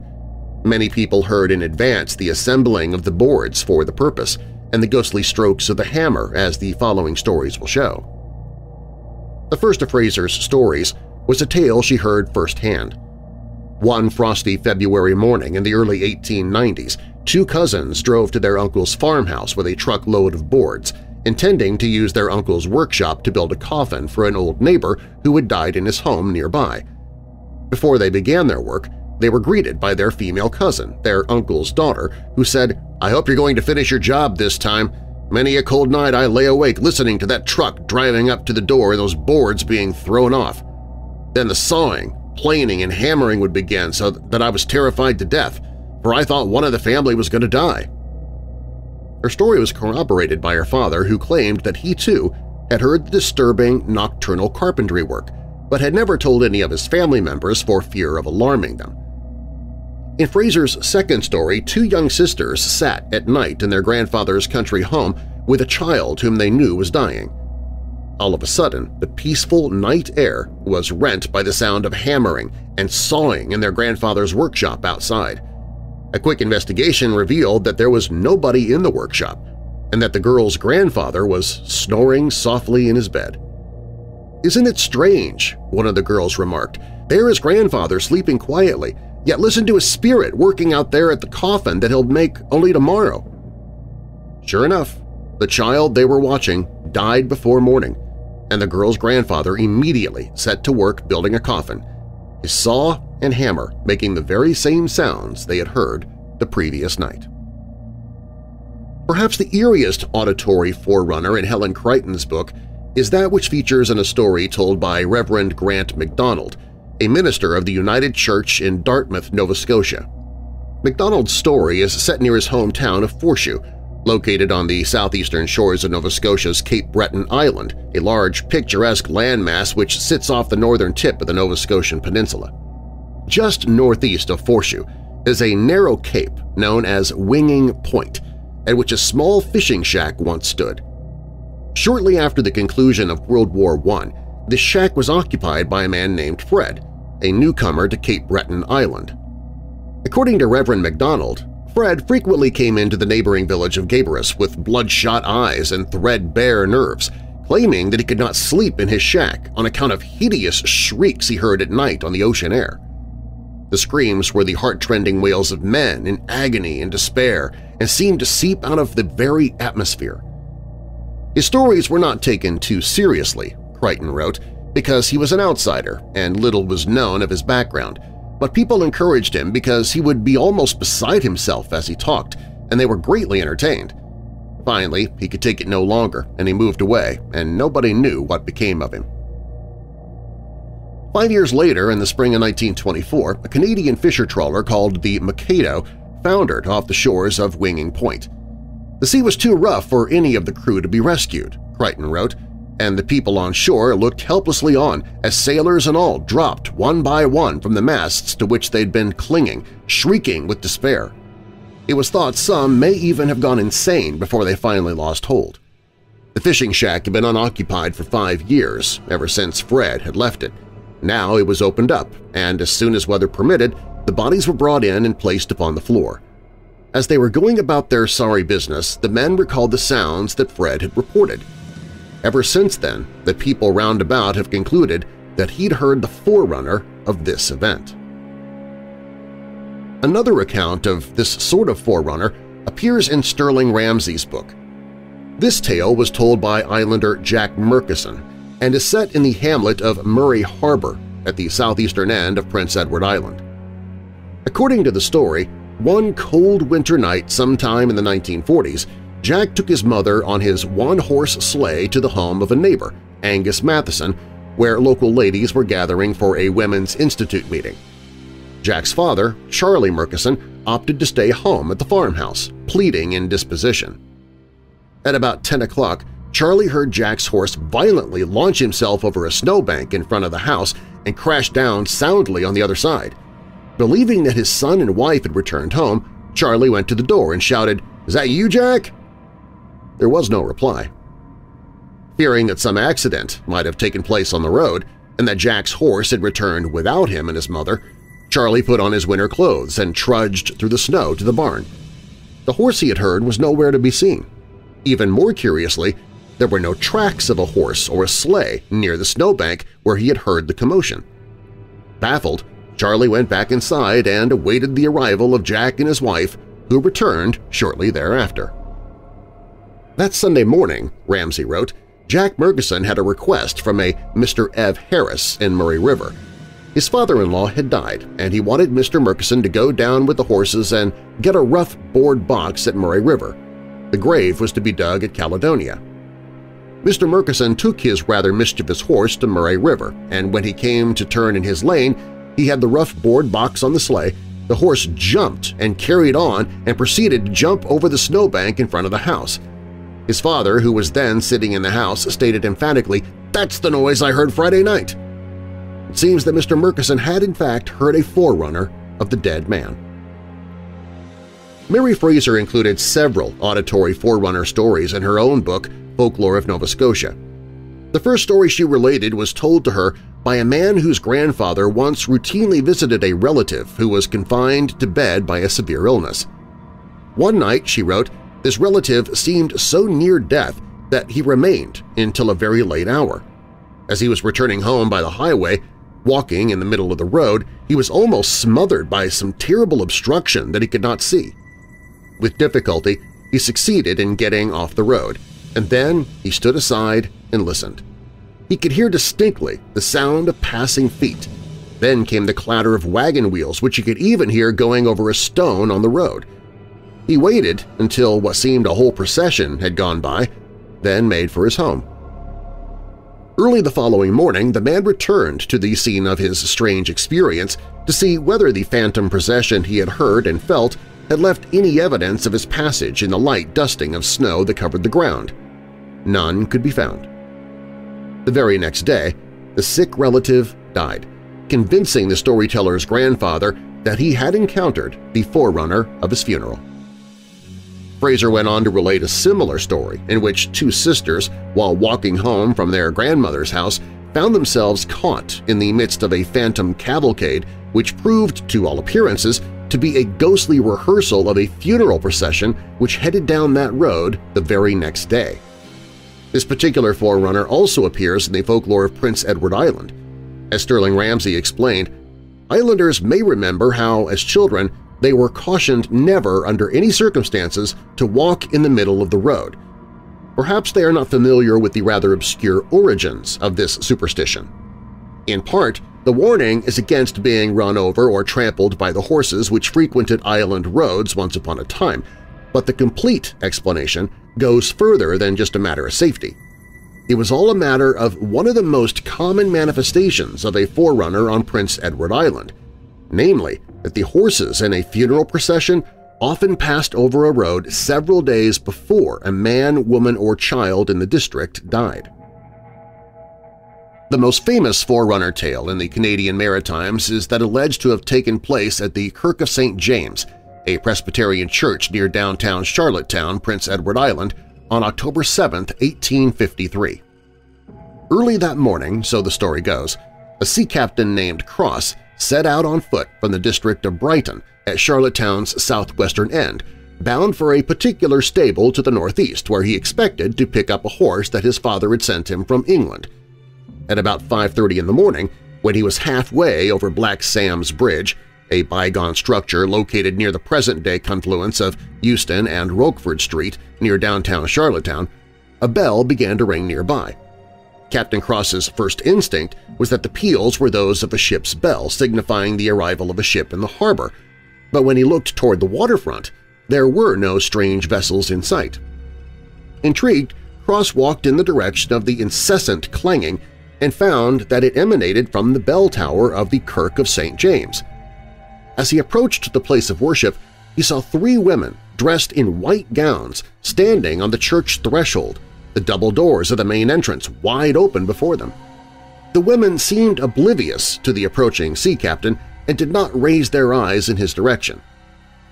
Many people heard in advance the assembling of the boards for the purpose and the ghostly strokes of the hammer as the following stories will show. The first of Fraser's stories was a tale she heard firsthand. One frosty February morning in the early 1890s, two cousins drove to their uncle's farmhouse with a truckload of boards intending to use their uncle's workshop to build a coffin for an old neighbor who had died in his home nearby. Before they began their work, they were greeted by their female cousin, their uncle's daughter, who said, I hope you're going to finish your job this time. Many a cold night I lay awake listening to that truck driving up to the door and those boards being thrown off. Then the sawing, planing, and hammering would begin so that I was terrified to death, for I thought one of the family was going to die. Her story was corroborated by her father, who claimed that he, too, had heard the disturbing nocturnal carpentry work, but had never told any of his family members for fear of alarming them. In Fraser's second story, two young sisters sat at night in their grandfather's country home with a child whom they knew was dying. All of a sudden, the peaceful night air was rent by the sound of hammering and sawing in their grandfather's workshop outside. A quick investigation revealed that there was nobody in the workshop and that the girl's grandfather was snoring softly in his bed. Isn't it strange, one of the girls remarked. There is grandfather sleeping quietly, yet listen to a spirit working out there at the coffin that he'll make only tomorrow. Sure enough, the child they were watching died before morning, and the girl's grandfather immediately set to work building a coffin, his saw and hammer making the very same sounds they had heard the previous night. Perhaps the eeriest auditory forerunner in Helen Creighton's book is that which features in a story told by Reverend Grant MacDonald, a minister of the United Church in Dartmouth, Nova Scotia. MacDonald's story is set near his hometown of Fourchu, Located on the southeastern shores of Nova Scotia's Cape Breton Island, a large, picturesque landmass which sits off the northern tip of the Nova Scotian peninsula. Just northeast of Fourchu is a narrow cape known as Winging Point, at which a small fishing shack once stood. Shortly after the conclusion of World War I, the shack was occupied by a man named Fred, a newcomer to Cape Breton Island. According to Reverend MacDonald, Fred frequently came into the neighboring village of Gabarus with bloodshot eyes and threadbare nerves, claiming that he could not sleep in his shack on account of hideous shrieks he heard at night on the ocean air. The screams were the heart-trending wails of men in agony and despair and seemed to seep out of the very atmosphere. His stories were not taken too seriously, Creighton wrote, because he was an outsider and little was known of his background, but people encouraged him because he would be almost beside himself as he talked, and they were greatly entertained. Finally, he could take it no longer, and he moved away, and nobody knew what became of him. Five years later, in the spring of 1924, a Canadian fisher trawler called the Mikado foundered off the shores of Winging Point. The sea was too rough for any of the crew to be rescued, Creighton wrote, and the people on shore looked helplessly on as sailors and all dropped one by one from the masts to which they'd been clinging, shrieking with despair. It was thought some may even have gone insane before they finally lost hold. The fishing shack had been unoccupied for five years, ever since Fred had left it. Now it was opened up, and as soon as weather permitted, the bodies were brought in and placed upon the floor. As they were going about their sorry business, the men recalled the sounds that Fred had reported – Ever since then, the people round about have concluded that he'd heard the forerunner of this event. Another account of this sort of forerunner appears in Sterling Ramsay's book. This tale was told by Islander Jack Murkison and is set in the hamlet of Murray Harbor at the southeastern end of Prince Edward Island. According to the story, one cold winter night sometime in the 1940s, Jack took his mother on his one-horse sleigh to the home of a neighbor, Angus Matheson, where local ladies were gathering for a Women's Institute meeting. Jack's father, Charlie Murkison, opted to stay home at the farmhouse, pleading indisposition. At about 10 o'clock, Charlie heard Jack's horse violently launch himself over a snowbank in front of the house and crash down soundly on the other side. Believing that his son and wife had returned home, Charlie went to the door and shouted, "'Is that you, Jack?' There was no reply. Fearing that some accident might have taken place on the road and that Jack's horse had returned without him and his mother, Charlie put on his winter clothes and trudged through the snow to the barn. The horse he had heard was nowhere to be seen. Even more curiously, there were no tracks of a horse or a sleigh near the snowbank where he had heard the commotion. Baffled, Charlie went back inside and awaited the arrival of Jack and his wife, who returned shortly thereafter. That Sunday morning, Ramsay wrote, Jack Murkison had a request from a Mr. Ev Harris in Murray River. His father-in-law had died, and he wanted Mr. Murkison to go down with the horses and get a rough board box at Murray River. The grave was to be dug at Caledonia. Mr. Murkison took his rather mischievous horse to Murray River, and when he came to turn in his lane, he had the rough board box on the sleigh, the horse jumped and carried on and proceeded to jump over the snowbank in front of the house – his father, who was then sitting in the house, stated emphatically, "'That's the noise I heard Friday night!' It seems that Mr. Murkison had in fact heard a forerunner of the dead man. Mary Fraser included several auditory forerunner stories in her own book, Folklore of Nova Scotia. The first story she related was told to her by a man whose grandfather once routinely visited a relative who was confined to bed by a severe illness. One night, she wrote, this relative seemed so near death that he remained until a very late hour. As he was returning home by the highway, walking in the middle of the road, he was almost smothered by some terrible obstruction that he could not see. With difficulty, he succeeded in getting off the road, and then he stood aside and listened. He could hear distinctly the sound of passing feet. Then came the clatter of wagon wheels, which he could even hear going over a stone on the road. He waited until what seemed a whole procession had gone by, then made for his home. Early the following morning, the man returned to the scene of his strange experience to see whether the phantom procession he had heard and felt had left any evidence of his passage in the light dusting of snow that covered the ground. None could be found. The very next day, the sick relative died, convincing the storyteller's grandfather that he had encountered the forerunner of his funeral. Fraser went on to relate a similar story in which two sisters, while walking home from their grandmother's house, found themselves caught in the midst of a phantom cavalcade which proved, to all appearances, to be a ghostly rehearsal of a funeral procession which headed down that road the very next day. This particular forerunner also appears in the folklore of Prince Edward Island. As Sterling Ramsay explained, Islanders may remember how, as children, they were cautioned never under any circumstances to walk in the middle of the road. Perhaps they are not familiar with the rather obscure origins of this superstition. In part, the warning is against being run over or trampled by the horses which frequented island roads once upon a time, but the complete explanation goes further than just a matter of safety. It was all a matter of one of the most common manifestations of a forerunner on Prince Edward Island, namely that the horses in a funeral procession often passed over a road several days before a man, woman, or child in the district died. The most famous Forerunner tale in the Canadian Maritimes is that alleged to have taken place at the Kirk of St. James, a Presbyterian church near downtown Charlottetown, Prince Edward Island, on October 7, 1853. Early that morning, so the story goes, a sea captain named Cross set out on foot from the district of Brighton at Charlottetown's southwestern end, bound for a particular stable to the northeast where he expected to pick up a horse that his father had sent him from England – at about 5.30 in the morning, when he was halfway over Black Sam's Bridge, a bygone structure located near the present-day confluence of Euston and Rochford Street near downtown Charlottetown, a bell began to ring nearby. Captain Cross's first instinct was that the peals were those of a ship's bell signifying the arrival of a ship in the harbor, but when he looked toward the waterfront, there were no strange vessels in sight. Intrigued, Cross walked in the direction of the incessant clanging and found that it emanated from the bell tower of the Kirk of St. James. As he approached the place of worship, he saw three women dressed in white gowns standing on the church threshold, the double doors of the main entrance wide open before them. The women seemed oblivious to the approaching sea captain and did not raise their eyes in his direction.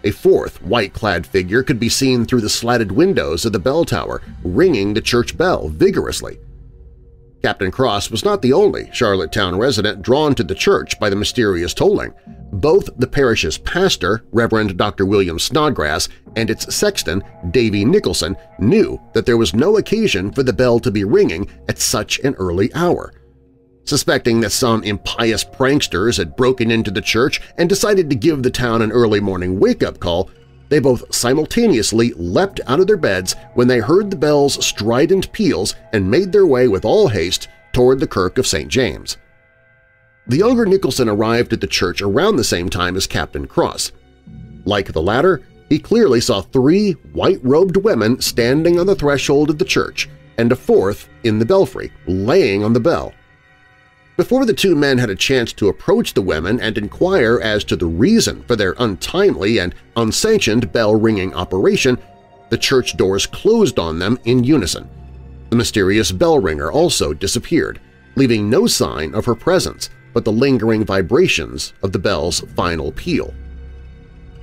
A fourth white-clad figure could be seen through the slatted windows of the bell tower, ringing the church bell vigorously. Captain Cross was not the only Charlottetown resident drawn to the church by the mysterious tolling. Both the parish's pastor, Reverend Dr. William Snodgrass, and its sexton, Davy Nicholson, knew that there was no occasion for the bell to be ringing at such an early hour. Suspecting that some impious pranksters had broken into the church and decided to give the town an early morning wake-up call, they both simultaneously leapt out of their beds when they heard the bell's strident peals and made their way with all haste toward the Kirk of St. James. The younger Nicholson arrived at the church around the same time as Captain Cross. Like the latter, he clearly saw three white-robed women standing on the threshold of the church and a fourth in the belfry, laying on the bell. Before the two men had a chance to approach the women and inquire as to the reason for their untimely and unsanctioned bell-ringing operation, the church doors closed on them in unison. The mysterious bell ringer also disappeared, leaving no sign of her presence but the lingering vibrations of the bell's final peal.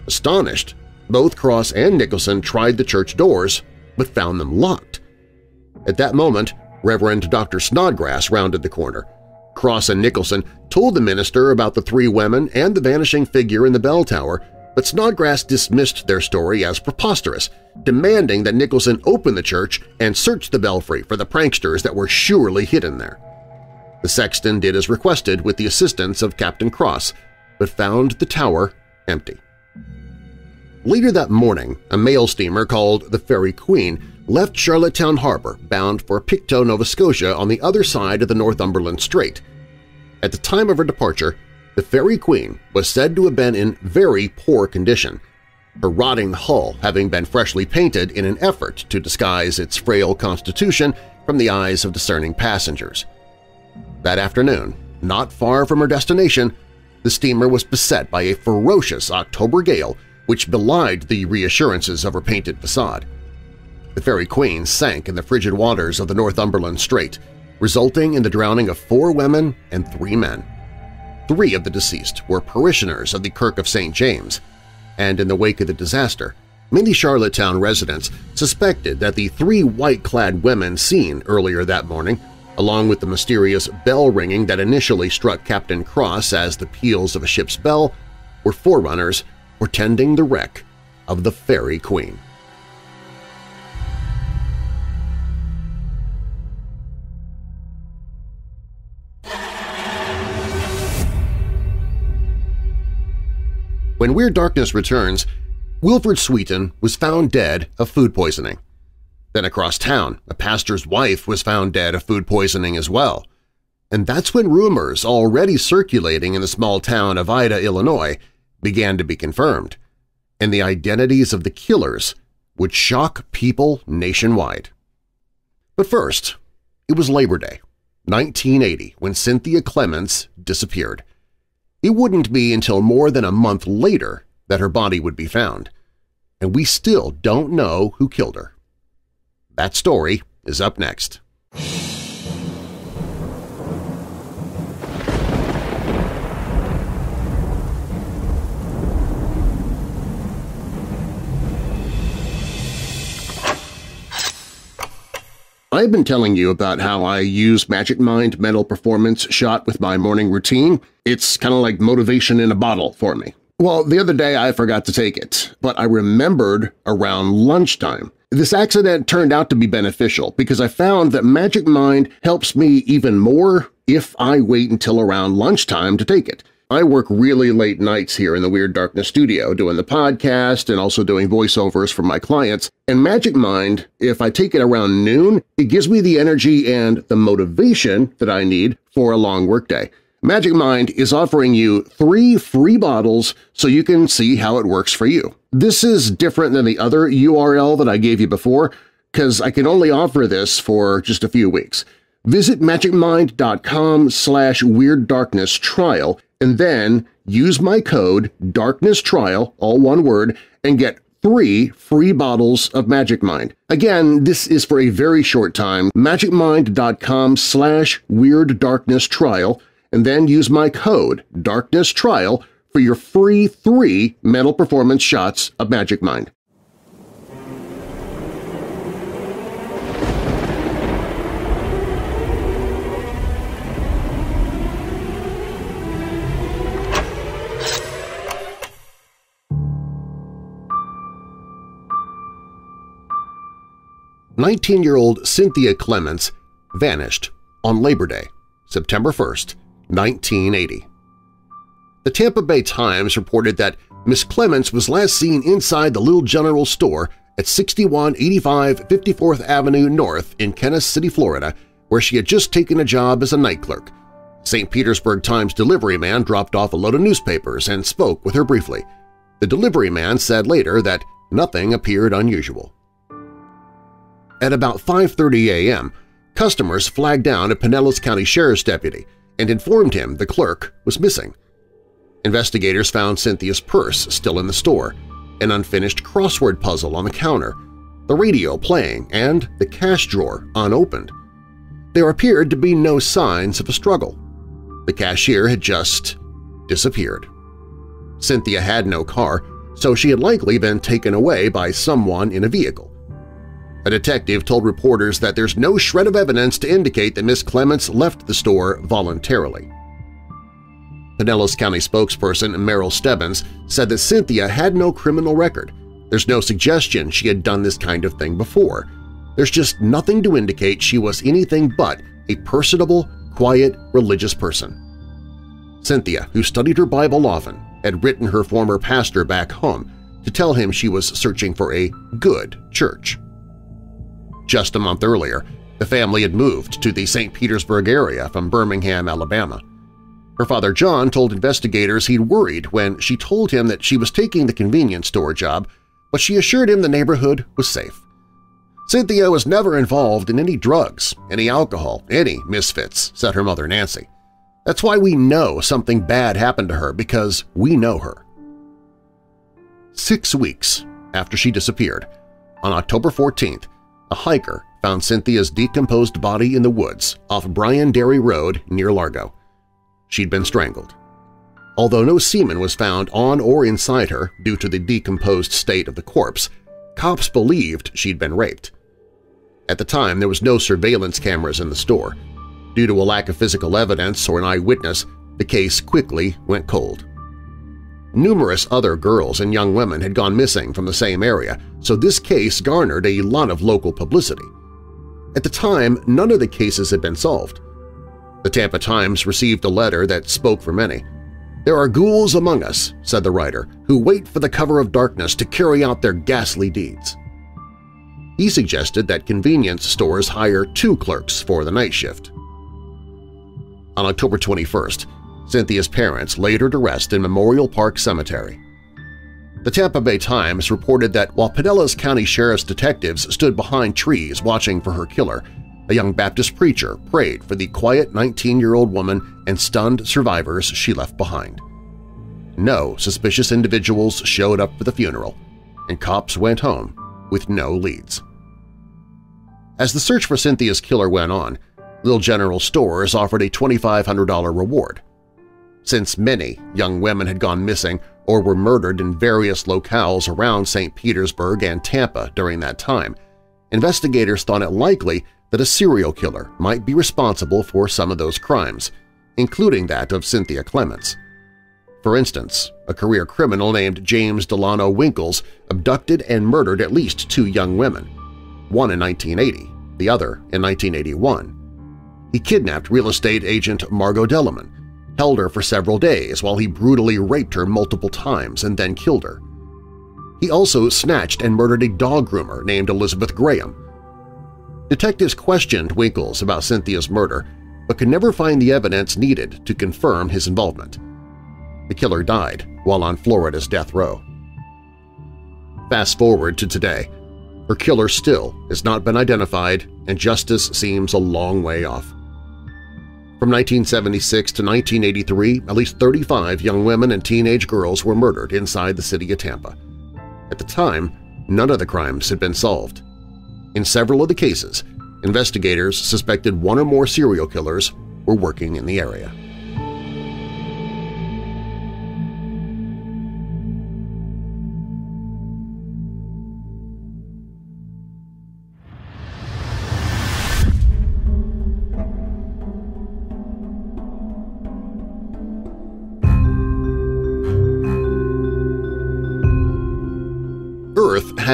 Astonished, both Cross and Nicholson tried the church doors but found them locked. At that moment, Reverend Dr. Snodgrass rounded the corner, Cross and Nicholson told the minister about the three women and the vanishing figure in the bell tower, but Snodgrass dismissed their story as preposterous, demanding that Nicholson open the church and search the belfry for the pranksters that were surely hidden there. The sexton did as requested with the assistance of Captain Cross, but found the tower empty. Later that morning, a mail steamer called the Fairy Queen left Charlottetown Harbor bound for Pictou, Nova Scotia on the other side of the Northumberland Strait. At the time of her departure, the Fairy Queen was said to have been in very poor condition, her rotting hull having been freshly painted in an effort to disguise its frail constitution from the eyes of discerning passengers. That afternoon, not far from her destination, the steamer was beset by a ferocious October gale which belied the reassurances of her painted facade. The Fairy Queen sank in the frigid waters of the Northumberland Strait, resulting in the drowning of four women and three men. Three of the deceased were parishioners of the Kirk of St. James, and in the wake of the disaster, many Charlottetown residents suspected that the three white-clad women seen earlier that morning, along with the mysterious bell ringing that initially struck Captain Cross as the peals of a ship's bell, were forerunners portending the wreck of the Fairy Queen. When Weird Darkness returns, Wilford Sweeten was found dead of food poisoning. Then across town, a pastor's wife was found dead of food poisoning as well. And that's when rumors already circulating in the small town of Ida, Illinois, began to be confirmed, and the identities of the killers would shock people nationwide. But first, it was Labor Day, 1980, when Cynthia Clements disappeared. It wouldn't be until more than a month later that her body would be found, and we still don't know who killed her. That story is up next. I've been telling you about how I use Magic Mind mental performance shot with my morning routine. It's kind of like motivation in a bottle for me. Well, the other day I forgot to take it, but I remembered around lunchtime. This accident turned out to be beneficial because I found that Magic Mind helps me even more if I wait until around lunchtime to take it. I work really late nights here in the Weird Darkness studio doing the podcast and also doing voiceovers for my clients, and Magic Mind, if I take it around noon, it gives me the energy and the motivation that I need for a long workday. Magic Mind is offering you three free bottles so you can see how it works for you. This is different than the other URL that I gave you before because I can only offer this for just a few weeks. Visit magicmind.com slash weirddarknesstrial and then use my code DARKNESSTRIAL, all one word, and get three free bottles of Magic Mind. Again, this is for a very short time, magicmind.com slash weirddarknesstrial, and then use my code DARKNESSTRIAL for your free three mental performance shots of Magic Mind. 19-year-old Cynthia Clements vanished on Labor Day, September 1, 1980. The Tampa Bay Times reported that Miss Clements was last seen inside the Little General store at 6185 54th Avenue North in Kenneth City, Florida, where she had just taken a job as a night clerk. St. Petersburg Times delivery man dropped off a load of newspapers and spoke with her briefly. The delivery man said later that nothing appeared unusual. At about 5.30 a.m., customers flagged down a Pinellas County Sheriff's deputy and informed him the clerk was missing. Investigators found Cynthia's purse still in the store, an unfinished crossword puzzle on the counter, the radio playing, and the cash drawer unopened. There appeared to be no signs of a struggle. The cashier had just disappeared. Cynthia had no car, so she had likely been taken away by someone in a vehicle. A detective told reporters that there's no shred of evidence to indicate that Miss Clements left the store voluntarily. Pinellas County spokesperson Merrill Stebbins said that Cynthia had no criminal record. There's no suggestion she had done this kind of thing before. There's just nothing to indicate she was anything but a personable, quiet, religious person. Cynthia, who studied her Bible often, had written her former pastor back home to tell him she was searching for a good church. Just a month earlier, the family had moved to the St. Petersburg area from Birmingham, Alabama. Her father John told investigators he'd worried when she told him that she was taking the convenience store job, but she assured him the neighborhood was safe. Cynthia was never involved in any drugs, any alcohol, any misfits, said her mother Nancy. That's why we know something bad happened to her because we know her. six weeks after she disappeared, on October 14th, a hiker found Cynthia's decomposed body in the woods off Bryan Dairy Road near Largo. She'd been strangled. Although no semen was found on or inside her due to the decomposed state of the corpse, cops believed she'd been raped. At the time, there was no surveillance cameras in the store. Due to a lack of physical evidence or an eyewitness, the case quickly went cold. Numerous other girls and young women had gone missing from the same area, so this case garnered a lot of local publicity. At the time, none of the cases had been solved. The Tampa Times received a letter that spoke for many. There are ghouls among us, said the writer, who wait for the cover of darkness to carry out their ghastly deeds. He suggested that convenience stores hire two clerks for the night shift. On October 21st, Cynthia's parents laid her to rest in Memorial Park Cemetery. The Tampa Bay Times reported that while Pinellas County Sheriff's detectives stood behind trees watching for her killer, a young Baptist preacher prayed for the quiet 19-year-old woman and stunned survivors she left behind. No suspicious individuals showed up for the funeral, and cops went home with no leads. As the search for Cynthia's killer went on, Little General Stores offered a $2,500 reward. Since many young women had gone missing or were murdered in various locales around St. Petersburg and Tampa during that time, investigators thought it likely that a serial killer might be responsible for some of those crimes, including that of Cynthia Clements. For instance, a career criminal named James Delano Winkles abducted and murdered at least two young women, one in 1980, the other in 1981. He kidnapped real estate agent Margot Delliman, held her for several days while he brutally raped her multiple times and then killed her. He also snatched and murdered a dog groomer named Elizabeth Graham. Detectives questioned Winkles about Cynthia's murder, but could never find the evidence needed to confirm his involvement. The killer died while on Florida's death row. Fast forward to today. Her killer still has not been identified and justice seems a long way off. From 1976 to 1983, at least 35 young women and teenage girls were murdered inside the city of Tampa. At the time, none of the crimes had been solved. In several of the cases, investigators suspected one or more serial killers were working in the area.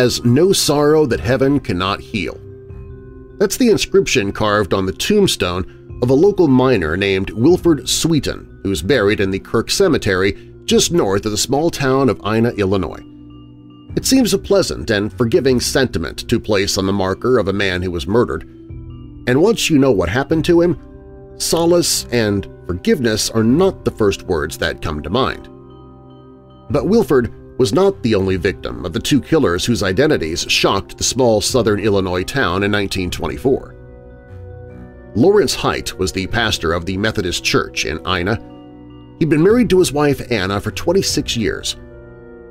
Has no sorrow that heaven cannot heal. That's the inscription carved on the tombstone of a local miner named Wilford Sweeten, who's buried in the Kirk Cemetery just north of the small town of Ina, Illinois. It seems a pleasant and forgiving sentiment to place on the marker of a man who was murdered, and once you know what happened to him, solace and forgiveness are not the first words that come to mind. But Wilford was not the only victim of the two killers whose identities shocked the small southern Illinois town in 1924. Lawrence Hight was the pastor of the Methodist Church in Ina. He'd been married to his wife Anna for 26 years.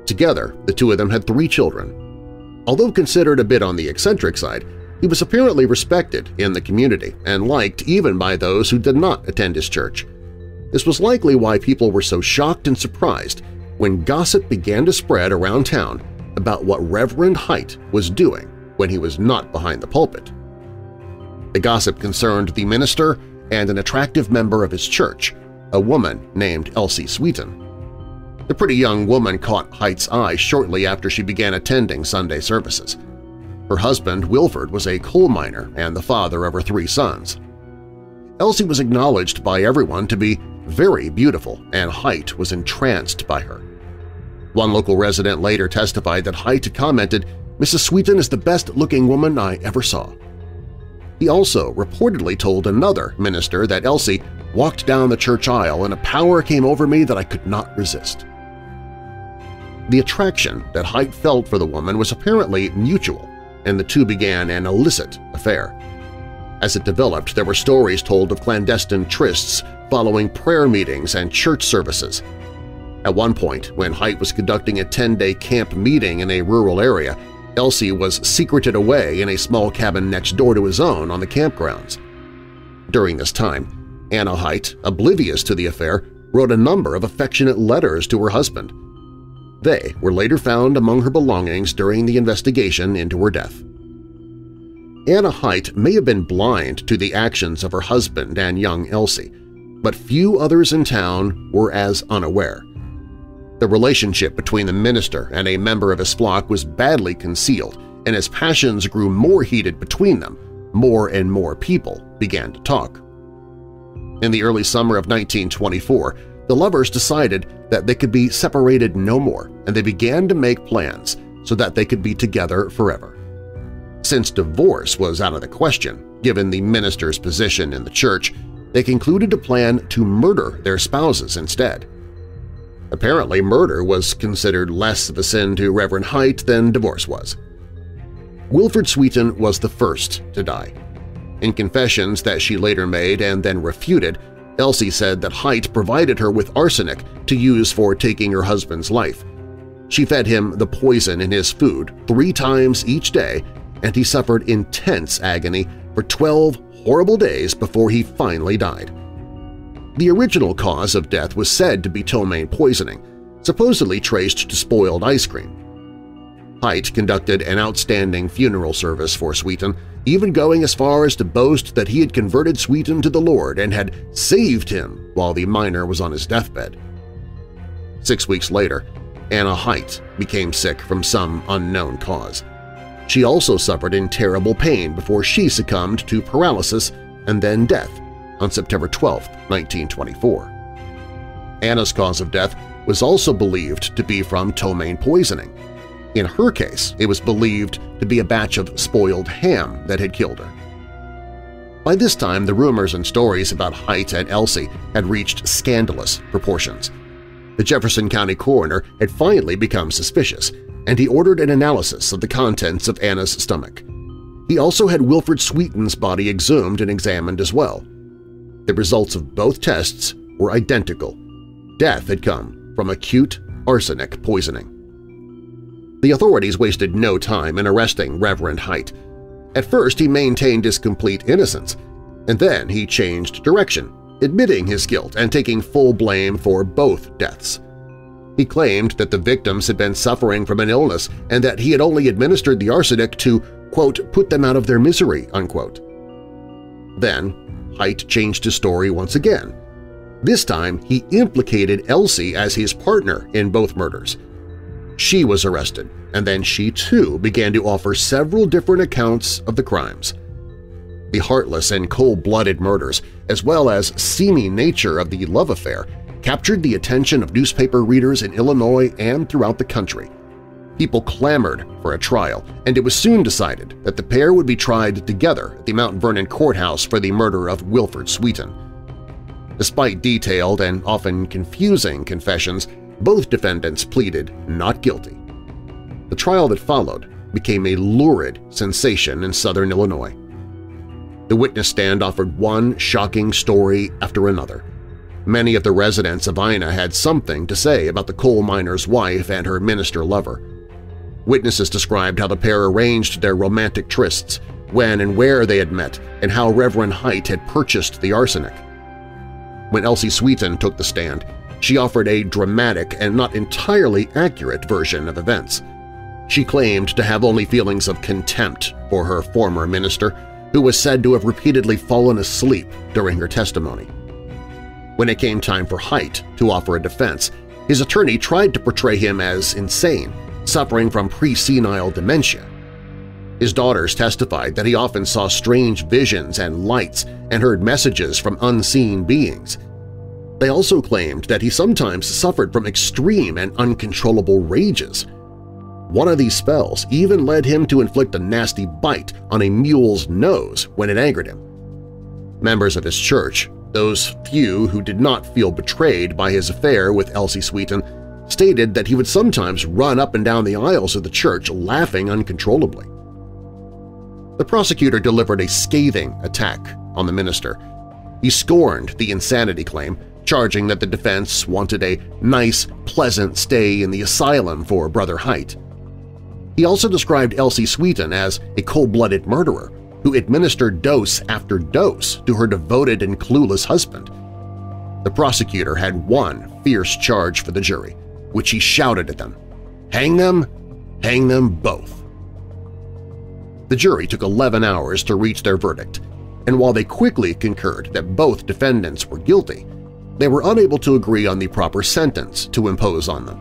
Together, the two of them had three children. Although considered a bit on the eccentric side, he was apparently respected in the community and liked even by those who did not attend his church. This was likely why people were so shocked and surprised when gossip began to spread around town about what Reverend Hight was doing when he was not behind the pulpit. The gossip concerned the minister and an attractive member of his church, a woman named Elsie Sweeten. The pretty young woman caught Hight's eye shortly after she began attending Sunday services. Her husband, Wilford, was a coal miner and the father of her three sons. Elsie was acknowledged by everyone to be very beautiful, and Hight was entranced by her. One local resident later testified that Hight commented, Mrs. Sweeten is the best-looking woman I ever saw. He also reportedly told another minister that Elsie walked down the church aisle and a power came over me that I could not resist. The attraction that Hight felt for the woman was apparently mutual, and the two began an illicit affair. As it developed, there were stories told of clandestine trysts following prayer meetings and church services. At one point, when Hight was conducting a 10-day camp meeting in a rural area, Elsie was secreted away in a small cabin next door to his own on the campgrounds. During this time, Anna Hight, oblivious to the affair, wrote a number of affectionate letters to her husband. They were later found among her belongings during the investigation into her death. Anna Hight may have been blind to the actions of her husband and young Elsie, but few others in town were as unaware. The relationship between the minister and a member of his flock was badly concealed, and as passions grew more heated between them, more and more people began to talk. In the early summer of 1924, the lovers decided that they could be separated no more, and they began to make plans so that they could be together forever. Since divorce was out of the question, given the minister's position in the church, they concluded to plan to murder their spouses instead. Apparently, murder was considered less of a sin to Reverend Hight than divorce was. Wilford Sweeten was the first to die. In confessions that she later made and then refuted, Elsie said that Hight provided her with arsenic to use for taking her husband's life. She fed him the poison in his food three times each day, and he suffered intense agony for 12 horrible days before he finally died. The original cause of death was said to be ptomaine poisoning, supposedly traced to spoiled ice cream. Hight conducted an outstanding funeral service for Sweeten, even going as far as to boast that he had converted Sweeten to the Lord and had saved him while the miner was on his deathbed. Six weeks later, Anna Hight became sick from some unknown cause. She also suffered in terrible pain before she succumbed to paralysis and then death on September 12, 1924. Anna's cause of death was also believed to be from ptomaine poisoning. In her case, it was believed to be a batch of spoiled ham that had killed her. By this time, the rumors and stories about Hight and Elsie had reached scandalous proportions. The Jefferson County coroner had finally become suspicious, and he ordered an analysis of the contents of Anna's stomach. He also had Wilford Sweeten's body exhumed and examined as well. The results of both tests were identical. Death had come from acute arsenic poisoning. The authorities wasted no time in arresting Reverend Hight. At first he maintained his complete innocence, and then he changed direction, admitting his guilt and taking full blame for both deaths. He claimed that the victims had been suffering from an illness and that he had only administered the arsenic to, quote, put them out of their misery, unquote. Then Hight changed his story once again. This time he implicated Elsie as his partner in both murders. She was arrested, and then she too began to offer several different accounts of the crimes. The heartless and cold-blooded murders, as well as seamy nature of the love affair, captured the attention of newspaper readers in Illinois and throughout the country. People clamored for a trial, and it was soon decided that the pair would be tried together at the Mount Vernon courthouse for the murder of Wilford Sweeten. Despite detailed and often confusing confessions, both defendants pleaded not guilty. The trial that followed became a lurid sensation in southern Illinois. The witness stand offered one shocking story after another. Many of the residents of Ina had something to say about the coal miner's wife and her minister lover. Witnesses described how the pair arranged their romantic trysts, when and where they had met, and how Reverend Hight had purchased the arsenic. When Elsie Sweeten took the stand, she offered a dramatic and not entirely accurate version of events. She claimed to have only feelings of contempt for her former minister, who was said to have repeatedly fallen asleep during her testimony. When it came time for Hight to offer a defense, his attorney tried to portray him as insane suffering from pre-senile dementia. His daughters testified that he often saw strange visions and lights and heard messages from unseen beings. They also claimed that he sometimes suffered from extreme and uncontrollable rages. One of these spells even led him to inflict a nasty bite on a mule's nose when it angered him. Members of his church, those few who did not feel betrayed by his affair with Elsie Sweeten, stated that he would sometimes run up and down the aisles of the church laughing uncontrollably. The prosecutor delivered a scathing attack on the minister. He scorned the insanity claim, charging that the defense wanted a nice, pleasant stay in the asylum for Brother Hight. He also described Elsie Sweeten as a cold-blooded murderer who administered dose after dose to her devoted and clueless husband. The prosecutor had one fierce charge for the jury, which he shouted at them, Hang them! Hang them both! The jury took 11 hours to reach their verdict, and while they quickly concurred that both defendants were guilty, they were unable to agree on the proper sentence to impose on them.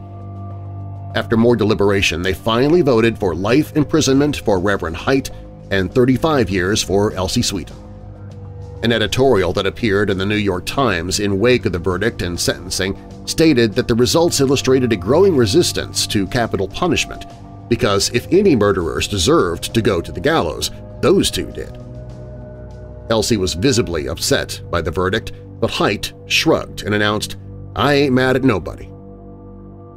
After more deliberation, they finally voted for life imprisonment for Reverend Hight and 35 years for Elsie Sweeten. An editorial that appeared in the New York Times in wake of the verdict and sentencing stated that the results illustrated a growing resistance to capital punishment because if any murderers deserved to go to the gallows, those two did. Elsie was visibly upset by the verdict, but Hight shrugged and announced, I ain't mad at nobody.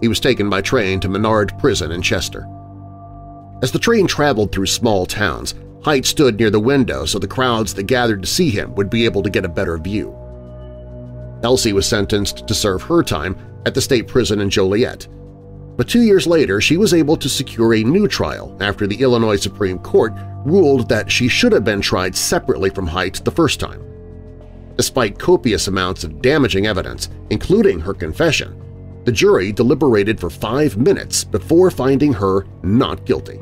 He was taken by train to Menard Prison in Chester. As the train traveled through small towns, Hight stood near the window so the crowds that gathered to see him would be able to get a better view. Elsie was sentenced to serve her time at the state prison in Joliet, but two years later she was able to secure a new trial after the Illinois Supreme Court ruled that she should have been tried separately from Hight the first time. Despite copious amounts of damaging evidence, including her confession, the jury deliberated for five minutes before finding her not guilty.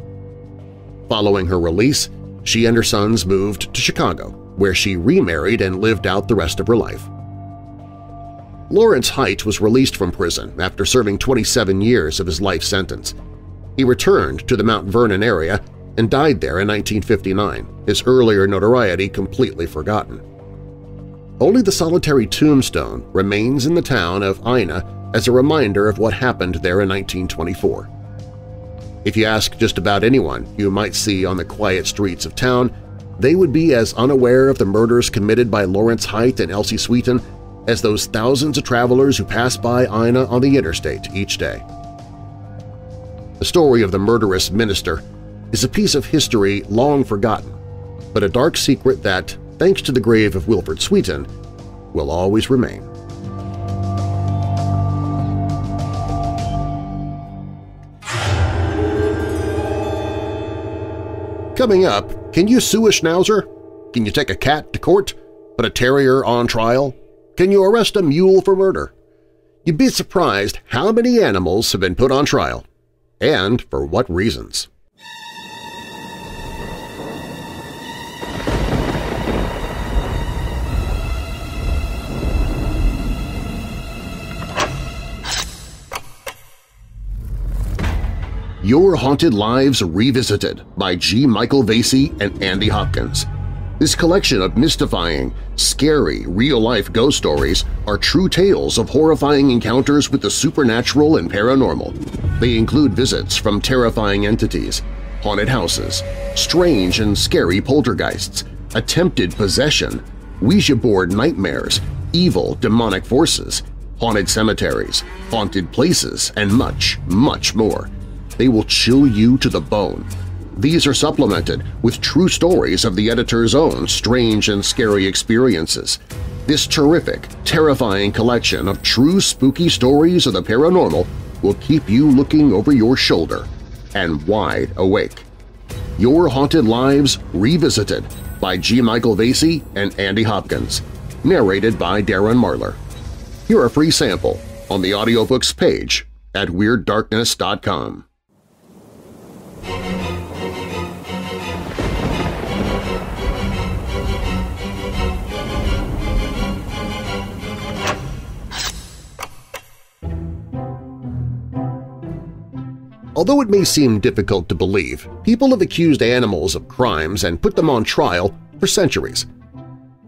Following her release, she and her sons moved to Chicago, where she remarried and lived out the rest of her life. Lawrence Hight was released from prison after serving 27 years of his life sentence. He returned to the Mount Vernon area and died there in 1959, his earlier notoriety completely forgotten. Only the solitary tombstone remains in the town of Ina as a reminder of what happened there in 1924. If you ask just about anyone you might see on the quiet streets of town, they would be as unaware of the murders committed by Lawrence Hight and Elsie Sweeten as those thousands of travelers who pass by Ina on the interstate each day. The story of the murderous minister is a piece of history long forgotten, but a dark secret that, thanks to the grave of Wilford Sweeten, will always remain. Coming up, can you sue a schnauzer? Can you take a cat to court? Put a terrier on trial? Can you arrest a mule for murder? You'd be surprised how many animals have been put on trial, and for what reasons. Your Haunted Lives Revisited by G. Michael Vasey and Andy Hopkins. This collection of mystifying, scary, real-life ghost stories are true tales of horrifying encounters with the supernatural and paranormal. They include visits from terrifying entities, haunted houses, strange and scary poltergeists, attempted possession, Ouija board nightmares, evil demonic forces, haunted cemeteries, haunted places, and much, much more. They will chill you to the bone. These are supplemented with true stories of the editor's own strange and scary experiences. This terrific, terrifying collection of true spooky stories of the paranormal will keep you looking over your shoulder and wide awake. Your Haunted Lives Revisited by G. Michael Vasey and Andy Hopkins. Narrated by Darren Marlar. Hear a free sample on the audiobooks page at WeirdDarkness.com. Although it may seem difficult to believe, people have accused animals of crimes and put them on trial for centuries.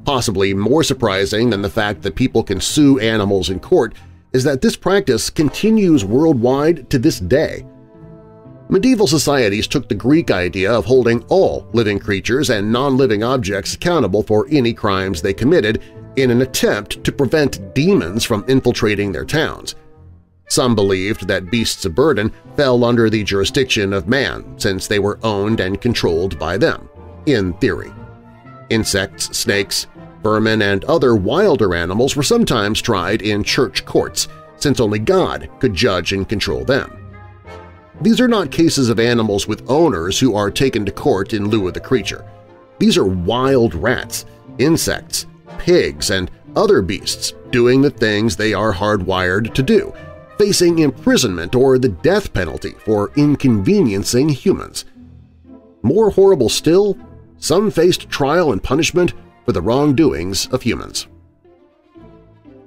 Possibly more surprising than the fact that people can sue animals in court is that this practice continues worldwide to this day. Medieval societies took the Greek idea of holding all living creatures and non-living objects accountable for any crimes they committed in an attempt to prevent demons from infiltrating their towns – some believed that beasts of burden fell under the jurisdiction of man since they were owned and controlled by them, in theory. Insects, snakes, vermin, and other wilder animals were sometimes tried in church courts, since only God could judge and control them. These are not cases of animals with owners who are taken to court in lieu of the creature. These are wild rats, insects, pigs, and other beasts doing the things they are hardwired to do, facing imprisonment or the death penalty for inconveniencing humans. More horrible still, some faced trial and punishment for the wrongdoings of humans.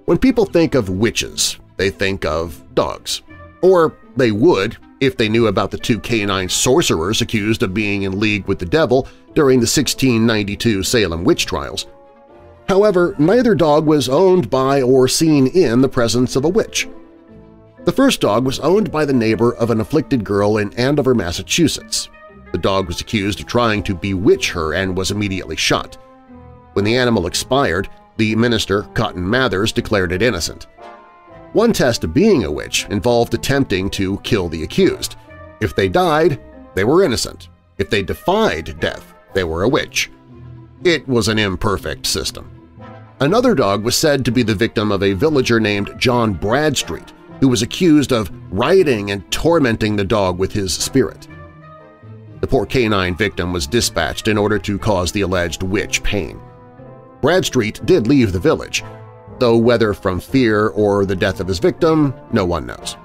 When people think of witches, they think of dogs. Or they would if they knew about the two canine sorcerers accused of being in league with the devil during the 1692 Salem witch trials. However, neither dog was owned by or seen in the presence of a witch. The first dog was owned by the neighbor of an afflicted girl in Andover, Massachusetts. The dog was accused of trying to bewitch her and was immediately shot. When the animal expired, the minister, Cotton Mathers, declared it innocent. One test of being a witch involved attempting to kill the accused. If they died, they were innocent. If they defied death, they were a witch. It was an imperfect system. Another dog was said to be the victim of a villager named John Bradstreet, who was accused of rioting and tormenting the dog with his spirit. The poor canine victim was dispatched in order to cause the alleged witch pain. Bradstreet did leave the village, though whether from fear or the death of his victim, no one knows.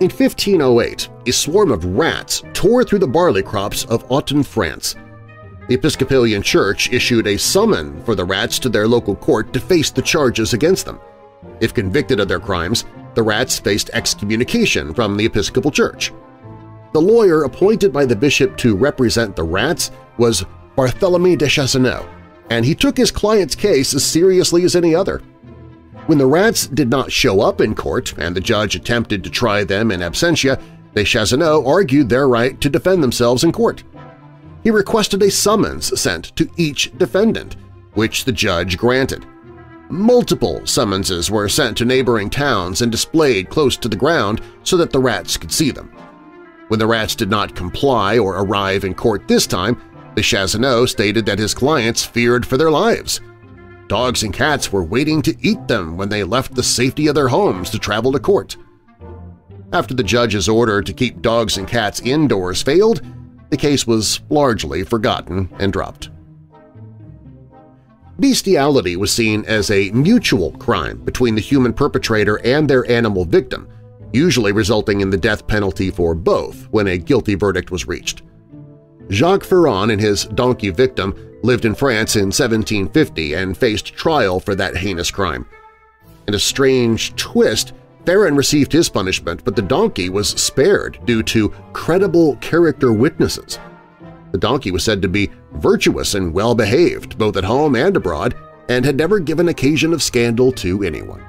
In 1508, a swarm of rats tore through the barley crops of Autun, France. The Episcopalian Church issued a summon for the rats to their local court to face the charges against them. If convicted of their crimes, the rats faced excommunication from the Episcopal Church. The lawyer appointed by the bishop to represent the rats was Barthélemy de Chasseneux, and he took his client's case as seriously as any other. When the rats did not show up in court and the judge attempted to try them in absentia, de Chasseneux argued their right to defend themselves in court. He requested a summons sent to each defendant, which the judge granted. Multiple summonses were sent to neighboring towns and displayed close to the ground so that the rats could see them. When the rats did not comply or arrive in court this time, the Chasseneux stated that his clients feared for their lives. Dogs and cats were waiting to eat them when they left the safety of their homes to travel to court. After the judge's order to keep dogs and cats indoors failed, the case was largely forgotten and dropped. Bestiality was seen as a mutual crime between the human perpetrator and their animal victim, usually resulting in the death penalty for both when a guilty verdict was reached. Jacques Ferron and his donkey victim lived in France in 1750 and faced trial for that heinous crime. In a strange twist, Ferron received his punishment, but the donkey was spared due to credible character witnesses. The donkey was said to be virtuous and well-behaved both at home and abroad and had never given occasion of scandal to anyone.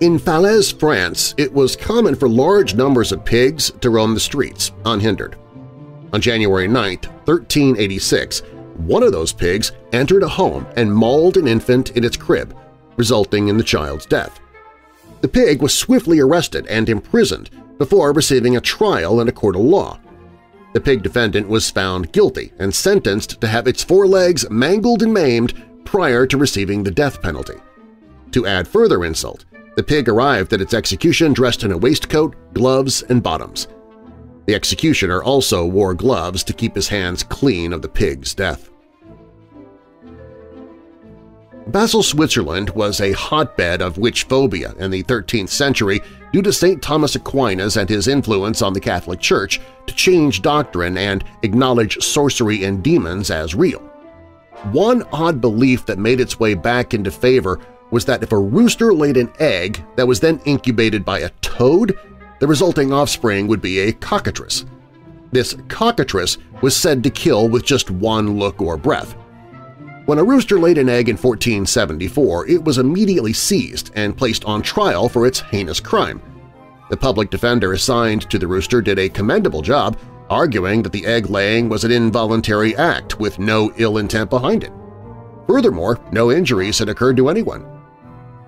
In Falaise, France, it was common for large numbers of pigs to roam the streets unhindered. On January 9, 1386, one of those pigs entered a home and mauled an infant in its crib, resulting in the child's death. The pig was swiftly arrested and imprisoned before receiving a trial in a court of law. The pig defendant was found guilty and sentenced to have its four legs mangled and maimed prior to receiving the death penalty. To add further insult, the pig arrived at its execution dressed in a waistcoat, gloves, and bottoms. The executioner also wore gloves to keep his hands clean of the pig's death. Basel, Switzerland was a hotbed of witch phobia in the 13th century due to St. Thomas Aquinas and his influence on the Catholic Church to change doctrine and acknowledge sorcery and demons as real. One odd belief that made its way back into favor was that if a rooster laid an egg that was then incubated by a toad, the resulting offspring would be a cockatrice. This cockatrice was said to kill with just one look or breath. When a rooster laid an egg in 1474, it was immediately seized and placed on trial for its heinous crime. The public defender assigned to the rooster did a commendable job, arguing that the egg-laying was an involuntary act with no ill intent behind it. Furthermore, no injuries had occurred to anyone.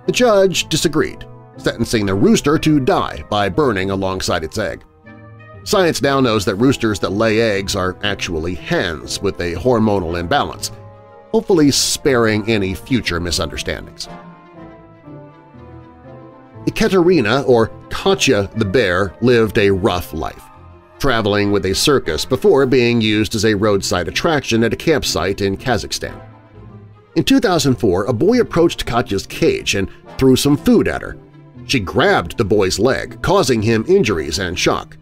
The judge disagreed sentencing the rooster to die by burning alongside its egg. Science now knows that roosters that lay eggs are actually hens with a hormonal imbalance. Hopefully sparing any future misunderstandings. Ekaterina, or Katya the bear, lived a rough life, traveling with a circus before being used as a roadside attraction at a campsite in Kazakhstan. In 2004, a boy approached Katya's cage and threw some food at her. She grabbed the boy's leg, causing him injuries and shock.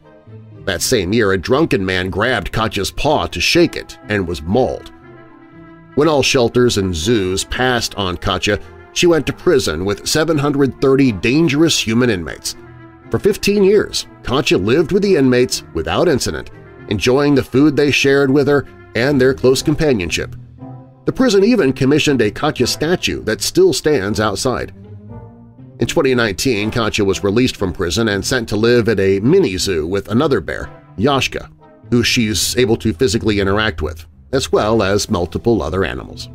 That same year, a drunken man grabbed Katya's paw to shake it and was mauled. When all shelters and zoos passed on Katya, she went to prison with 730 dangerous human inmates. For 15 years, Katya lived with the inmates without incident, enjoying the food they shared with her and their close companionship. The prison even commissioned a Katya statue that still stands outside. In 2019, Katya was released from prison and sent to live at a mini-zoo with another bear, Yashka, who she's able to physically interact with, as well as multiple other animals.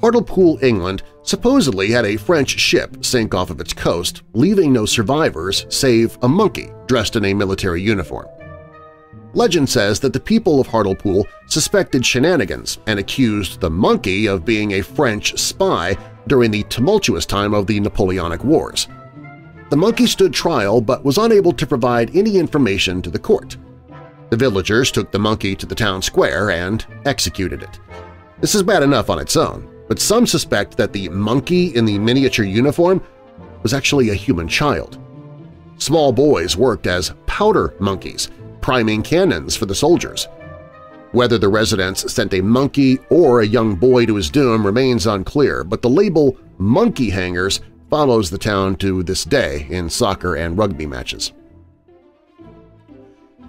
Hartlepool, England supposedly had a French ship sink off of its coast, leaving no survivors save a monkey dressed in a military uniform. Legend says that the people of Hartlepool suspected shenanigans and accused the monkey of being a French spy during the tumultuous time of the Napoleonic Wars. The monkey stood trial but was unable to provide any information to the court. The villagers took the monkey to the town square and executed it. This is bad enough on its own, but some suspect that the monkey in the miniature uniform was actually a human child. Small boys worked as powder monkeys, priming cannons for the soldiers. Whether the residents sent a monkey or a young boy to his doom remains unclear, but the label Monkey Hangers follows the town to this day in soccer and rugby matches.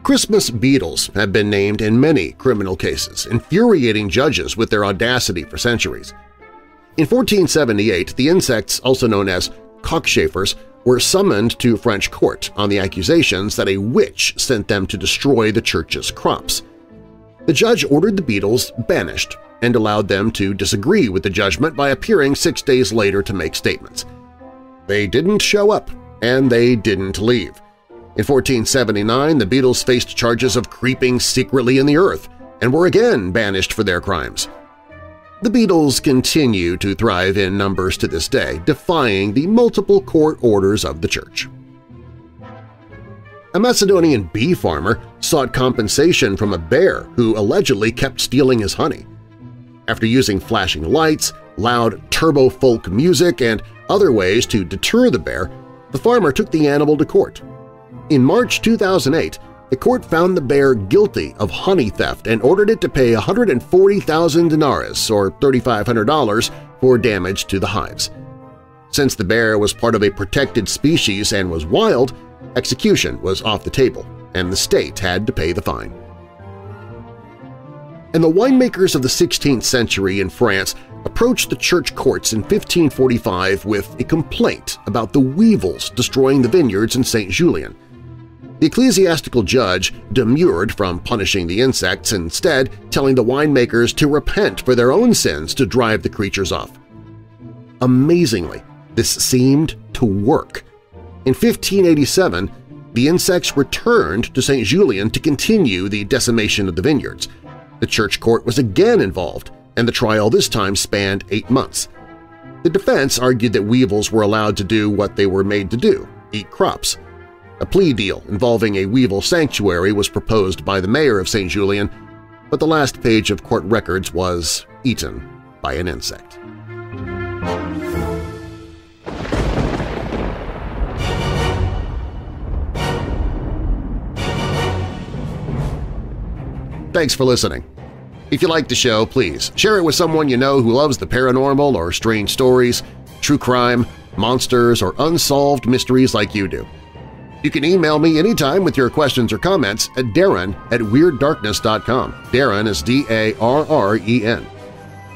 Christmas beetles have been named in many criminal cases, infuriating judges with their audacity for centuries. In 1478, the insects, also known as cockchafers, were summoned to French court on the accusations that a witch sent them to destroy the church's crops. The judge ordered the beetles banished and allowed them to disagree with the judgment by appearing six days later to make statements. They didn't show up, and they didn't leave. In 1479, the beetles faced charges of creeping secretly in the earth and were again banished for their crimes. The beetles continue to thrive in numbers to this day, defying the multiple court orders of the church. A Macedonian bee farmer sought compensation from a bear who allegedly kept stealing his honey. After using flashing lights, loud turbo-folk music, and other ways to deter the bear, the farmer took the animal to court. In March 2008, the court found the bear guilty of honey theft and ordered it to pay 140,000 dinars or $3,500 for damage to the hives. Since the bear was part of a protected species and was wild, execution was off the table, and the state had to pay the fine. And the winemakers of the 16th century in France approached the church courts in 1545 with a complaint about the weevils destroying the vineyards in St. Julien. The ecclesiastical judge demurred from punishing the insects, instead telling the winemakers to repent for their own sins to drive the creatures off. Amazingly, this seemed to work. In 1587, the insects returned to St. Julien to continue the decimation of the vineyards. The church court was again involved, and the trial this time spanned eight months. The defense argued that weevils were allowed to do what they were made to do – eat crops. A plea deal involving a weevil sanctuary was proposed by the mayor of St. Julien, but the last page of court records was eaten by an insect. Thanks for listening. If you like the show, please share it with someone you know who loves the paranormal or strange stories, true crime, monsters, or unsolved mysteries like you do. You can email me anytime with your questions or comments at darren at WeirdDarkness.com. Darren is D-A-R-R-E-N.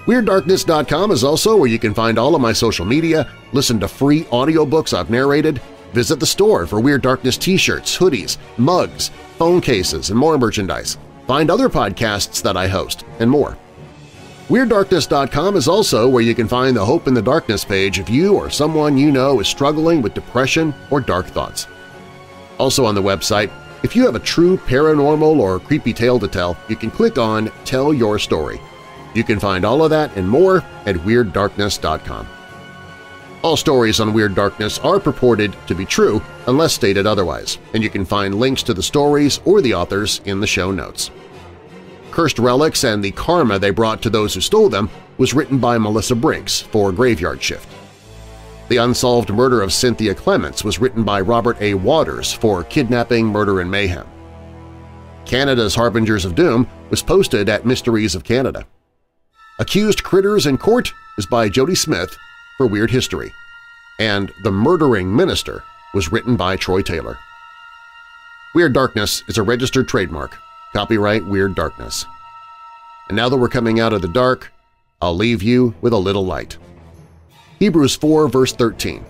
WeirdDarkness.com is also where you can find all of my social media, listen to free audiobooks I've narrated, visit the store for Weird Darkness t-shirts, hoodies, mugs, phone cases, and more merchandise, find other podcasts that I host, and more. WeirdDarkness.com is also where you can find the Hope in the Darkness page if you or someone you know is struggling with depression or dark thoughts. Also on the website, if you have a true paranormal or creepy tale to tell, you can click on Tell Your Story. You can find all of that and more at WeirdDarkness.com. All stories on Weird Darkness are purported to be true unless stated otherwise, and you can find links to the stories or the authors in the show notes. Cursed Relics and the Karma They Brought to Those Who Stole Them was written by Melissa Brinks for Graveyard Shift. The Unsolved Murder of Cynthia Clements was written by Robert A. Waters for Kidnapping, Murder, and Mayhem. Canada's Harbingers of Doom was posted at Mysteries of Canada. Accused Critters in Court is by Jody Smith for Weird History, and The Murdering Minister was written by Troy Taylor. Weird Darkness is a registered trademark. Copyright Weird Darkness. And now that we're coming out of the dark, I'll leave you with a little light. Hebrews 4 verse 13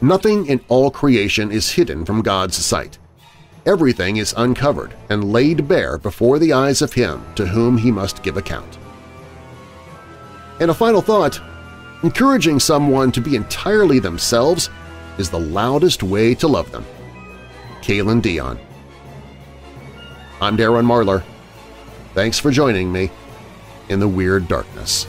Nothing in all creation is hidden from God's sight. Everything is uncovered and laid bare before the eyes of Him to whom He must give account. And a final thought, Encouraging someone to be entirely themselves is the loudest way to love them. Kalen Dion I'm Darren Marlar. Thanks for joining me in the Weird Darkness.